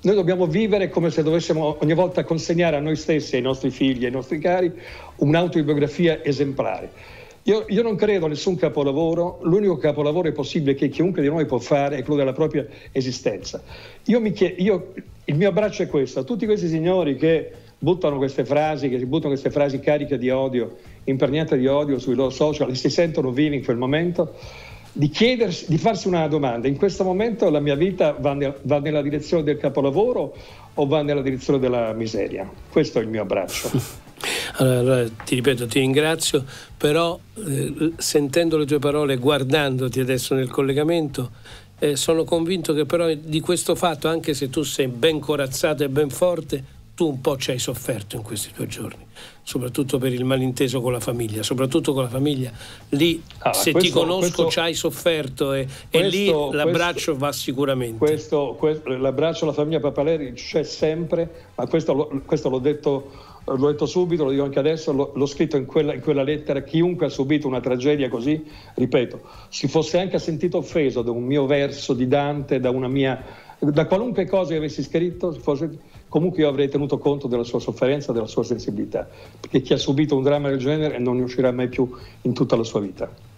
noi dobbiamo vivere come se dovessimo ogni volta consegnare a noi stessi, ai nostri figli, ai nostri cari, un'autobiografia esemplare. Io, io, non credo a nessun capolavoro, l'unico capolavoro possibile che chiunque di noi può fare è quello della propria esistenza. Io chied, io, il mio abbraccio è questo, a tutti questi signori che buttano queste frasi, che si buttano queste frasi cariche di odio, imperniate di odio sui loro social e si sentono vivi in quel momento, di, chiedersi, di farsi una domanda. In questo momento la mia vita va, ne, va nella direzione del capolavoro o va nella direzione della miseria? Questo è il mio abbraccio. Allora, allora, ti ripeto, ti ringrazio, però eh, sentendo le tue parole, guardandoti adesso nel collegamento, eh, sono convinto che però di questo fatto, anche se tu sei ben corazzato e ben forte, tu un po' ci hai sofferto in questi due giorni, soprattutto per il malinteso con la famiglia, soprattutto con la famiglia. Lì ah, se questo, ti conosco questo, ci hai sofferto e, questo, e lì l'abbraccio va sicuramente. Questo, l'abbraccio alla famiglia Papaleri c'è sempre, ma questo, l'ho detto, l'ho detto subito, lo dico anche adesso, l'ho, scritto in quella, in quella lettera, chiunque ha subito una tragedia così, ripeto, si fosse anche sentito offeso da un mio verso di Dante, da una mia da qualunque cosa che avessi scritto, fosse, comunque io avrei tenuto conto della sua sofferenza, della sua sensibilità, perché chi ha subito un dramma del genere non ne uscirà mai più in tutta la sua vita.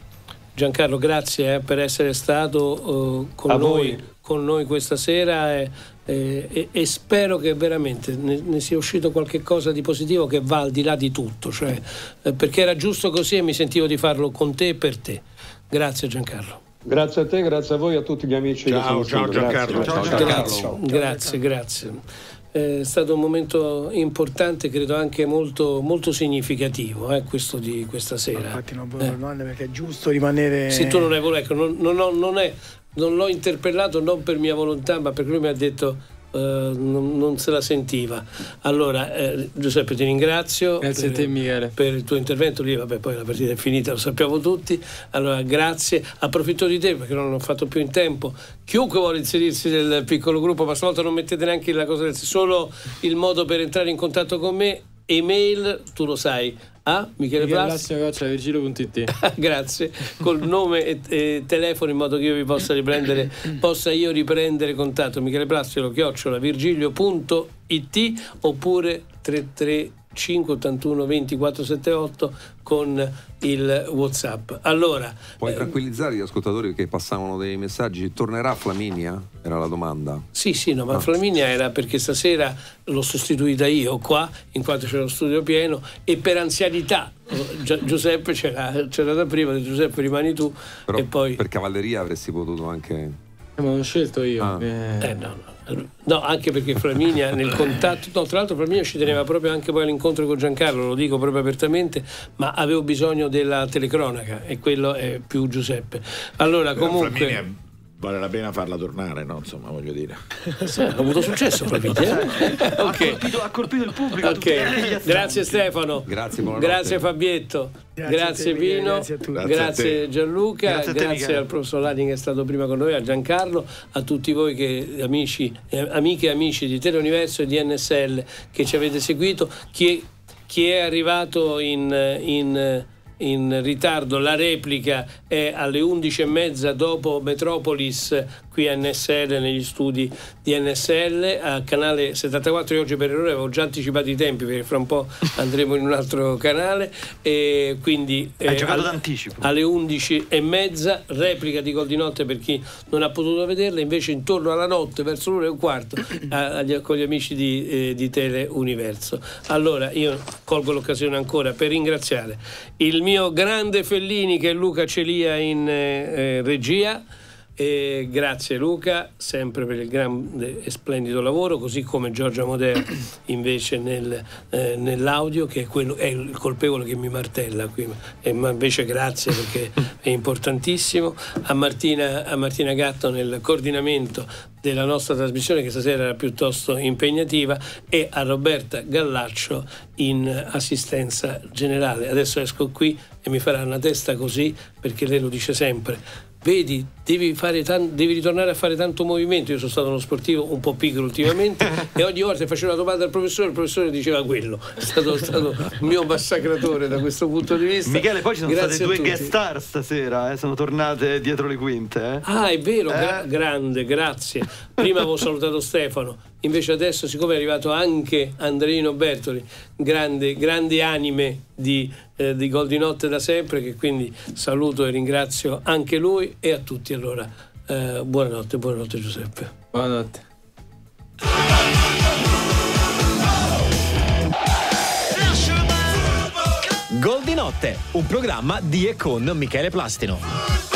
Giancarlo, grazie eh, per essere stato uh, con, noi, con, noi, questa sera e, e, e spero che veramente ne, ne, sia uscito qualche cosa di positivo che va al di là di tutto, cioè, eh, perché era giusto così e mi sentivo di farlo con te e per te. Grazie Giancarlo. Grazie a te, grazie a voi e a tutti gli amici. Ciao, ciao Giancarlo. Grazie, ciao, Giancarlo. Grazie, grazie. È stato un momento importante, credo anche molto, molto significativo, eh, questo di questa sera. Infatti non voglio eh. domande perché è giusto rimanere... Sì, tu non hai voluto, ecco, non, non, non, è, non l'ho interpellato non per mia volontà, ma perché lui mi ha detto Uh, non, non, se la sentiva. Allora, eh, Giuseppe, ti ringrazio. Grazie per, a te, Michele. Per il tuo intervento. Lì, vabbè, poi la partita è finita, lo sappiamo tutti. Allora, grazie. Approfitto di te perché non ho fatto più in tempo. Chiunque vuole inserirsi nel piccolo gruppo, ma stavolta non mettete neanche la cosa del solo il modo per entrare in contatto con me. Email, tu lo sai, a Michele, Michele Plassi Virgilio.it grazie. Col nome e, e, telefono in modo che io vi possa riprendere possa io riprendere contatto. Michele Plassilo chiocciola virgilio.it oppure 33 581 2478 con il Whatsapp. Allora, puoi eh, tranquillizzare gli ascoltatori che passavano dei messaggi. Tornerà Flaminia? Era la domanda. Sì, sì, no, ma ah. Flaminia era perché stasera l'ho sostituita io qua, in quanto c'era lo studio pieno, e per anzianità. Giuseppe c'era, c'era da prima, Giuseppe rimani tu. Però e poi... per cavalleria avresti potuto anche. Ma l'ho scelto io. Ah. Eh. eh no, no. No, anche perché Flaminia nel contatto, no, tra l'altro Flaminia ci teneva proprio anche poi all'incontro con Giancarlo, lo dico proprio apertamente, ma avevo bisogno della telecronaca e quello è più Giuseppe. Allora, comunque... Flaminia vale la pena farla tornare, no? Insomma, voglio dire. ha avuto successo Flaviti, eh? ha, Ok. colpito, ha colpito il pubblico. Ok, tutti gli astronauti. grazie Stefano. Grazie, buonanotte. Grazie Fabietto. Grazie Grazie, te, Pino. grazie a tutti. Grazie. Gianluca. Grazie a te, grazie al professor Lani che è stato prima con noi, a Giancarlo, a tutti voi che, amici, eh, amiche e amici di Teleuniverso e di NSL che ci avete seguito. Chi, chi è arrivato in, in- in ritardo, la replica è alle 11.30 dopo Metropolis qui a NSL, negli studi di NSL, a canale 74. Io oggi per errore avevo già anticipato i tempi perché fra un po' andremo in un altro canale. E quindi Hai eh, giocato al- d'anticipo. alle 11 e mezza, replica di Gol di Notte per chi non ha potuto vederla, invece intorno alla notte, verso l'una e un quarto, a- agli- con gli amici di, eh, di Tele Universo. Allora io colgo l'occasione ancora per ringraziare il mio grande Fellini che è Luca Celia in eh, eh, regia. E grazie Luca, sempre per il grande e splendido lavoro, così come Giorgio Modeo invece nel, eh, nell'audio, che è, quello, è il colpevole che mi martella qui, E ma invece grazie perché è importantissimo. A Martina, a Martina Gatto nel coordinamento della nostra trasmissione che stasera era piuttosto impegnativa e a Roberta Gallaccio in assistenza generale. Adesso esco qui e mi farà una testa così perché lei lo dice sempre. Vedi, devi, fare tan- devi ritornare a fare tanto movimento. Io sono stato uno sportivo un po' piccolo ultimamente e ogni volta che facevo una domanda al professore, il professore diceva quello. È stato, stato un mio massacratore da questo punto di vista. Michele, poi ci sono Grazie state due tutti. guest star stasera, eh, sono tornate dietro le quinte. Eh. Ah, è vero, gra- grande, grazie. Prima avevo salutato Stefano, invece adesso, siccome è arrivato anche Andreino Bertoli, grande, grandi anime di, eh, di Gol di Notte da sempre, che quindi saluto e ringrazio anche lui e a tutti. Allora, eh, buonanotte, buonanotte Giuseppe. Buonanotte. Gol di Notte, un programma di e con Michele Plastino.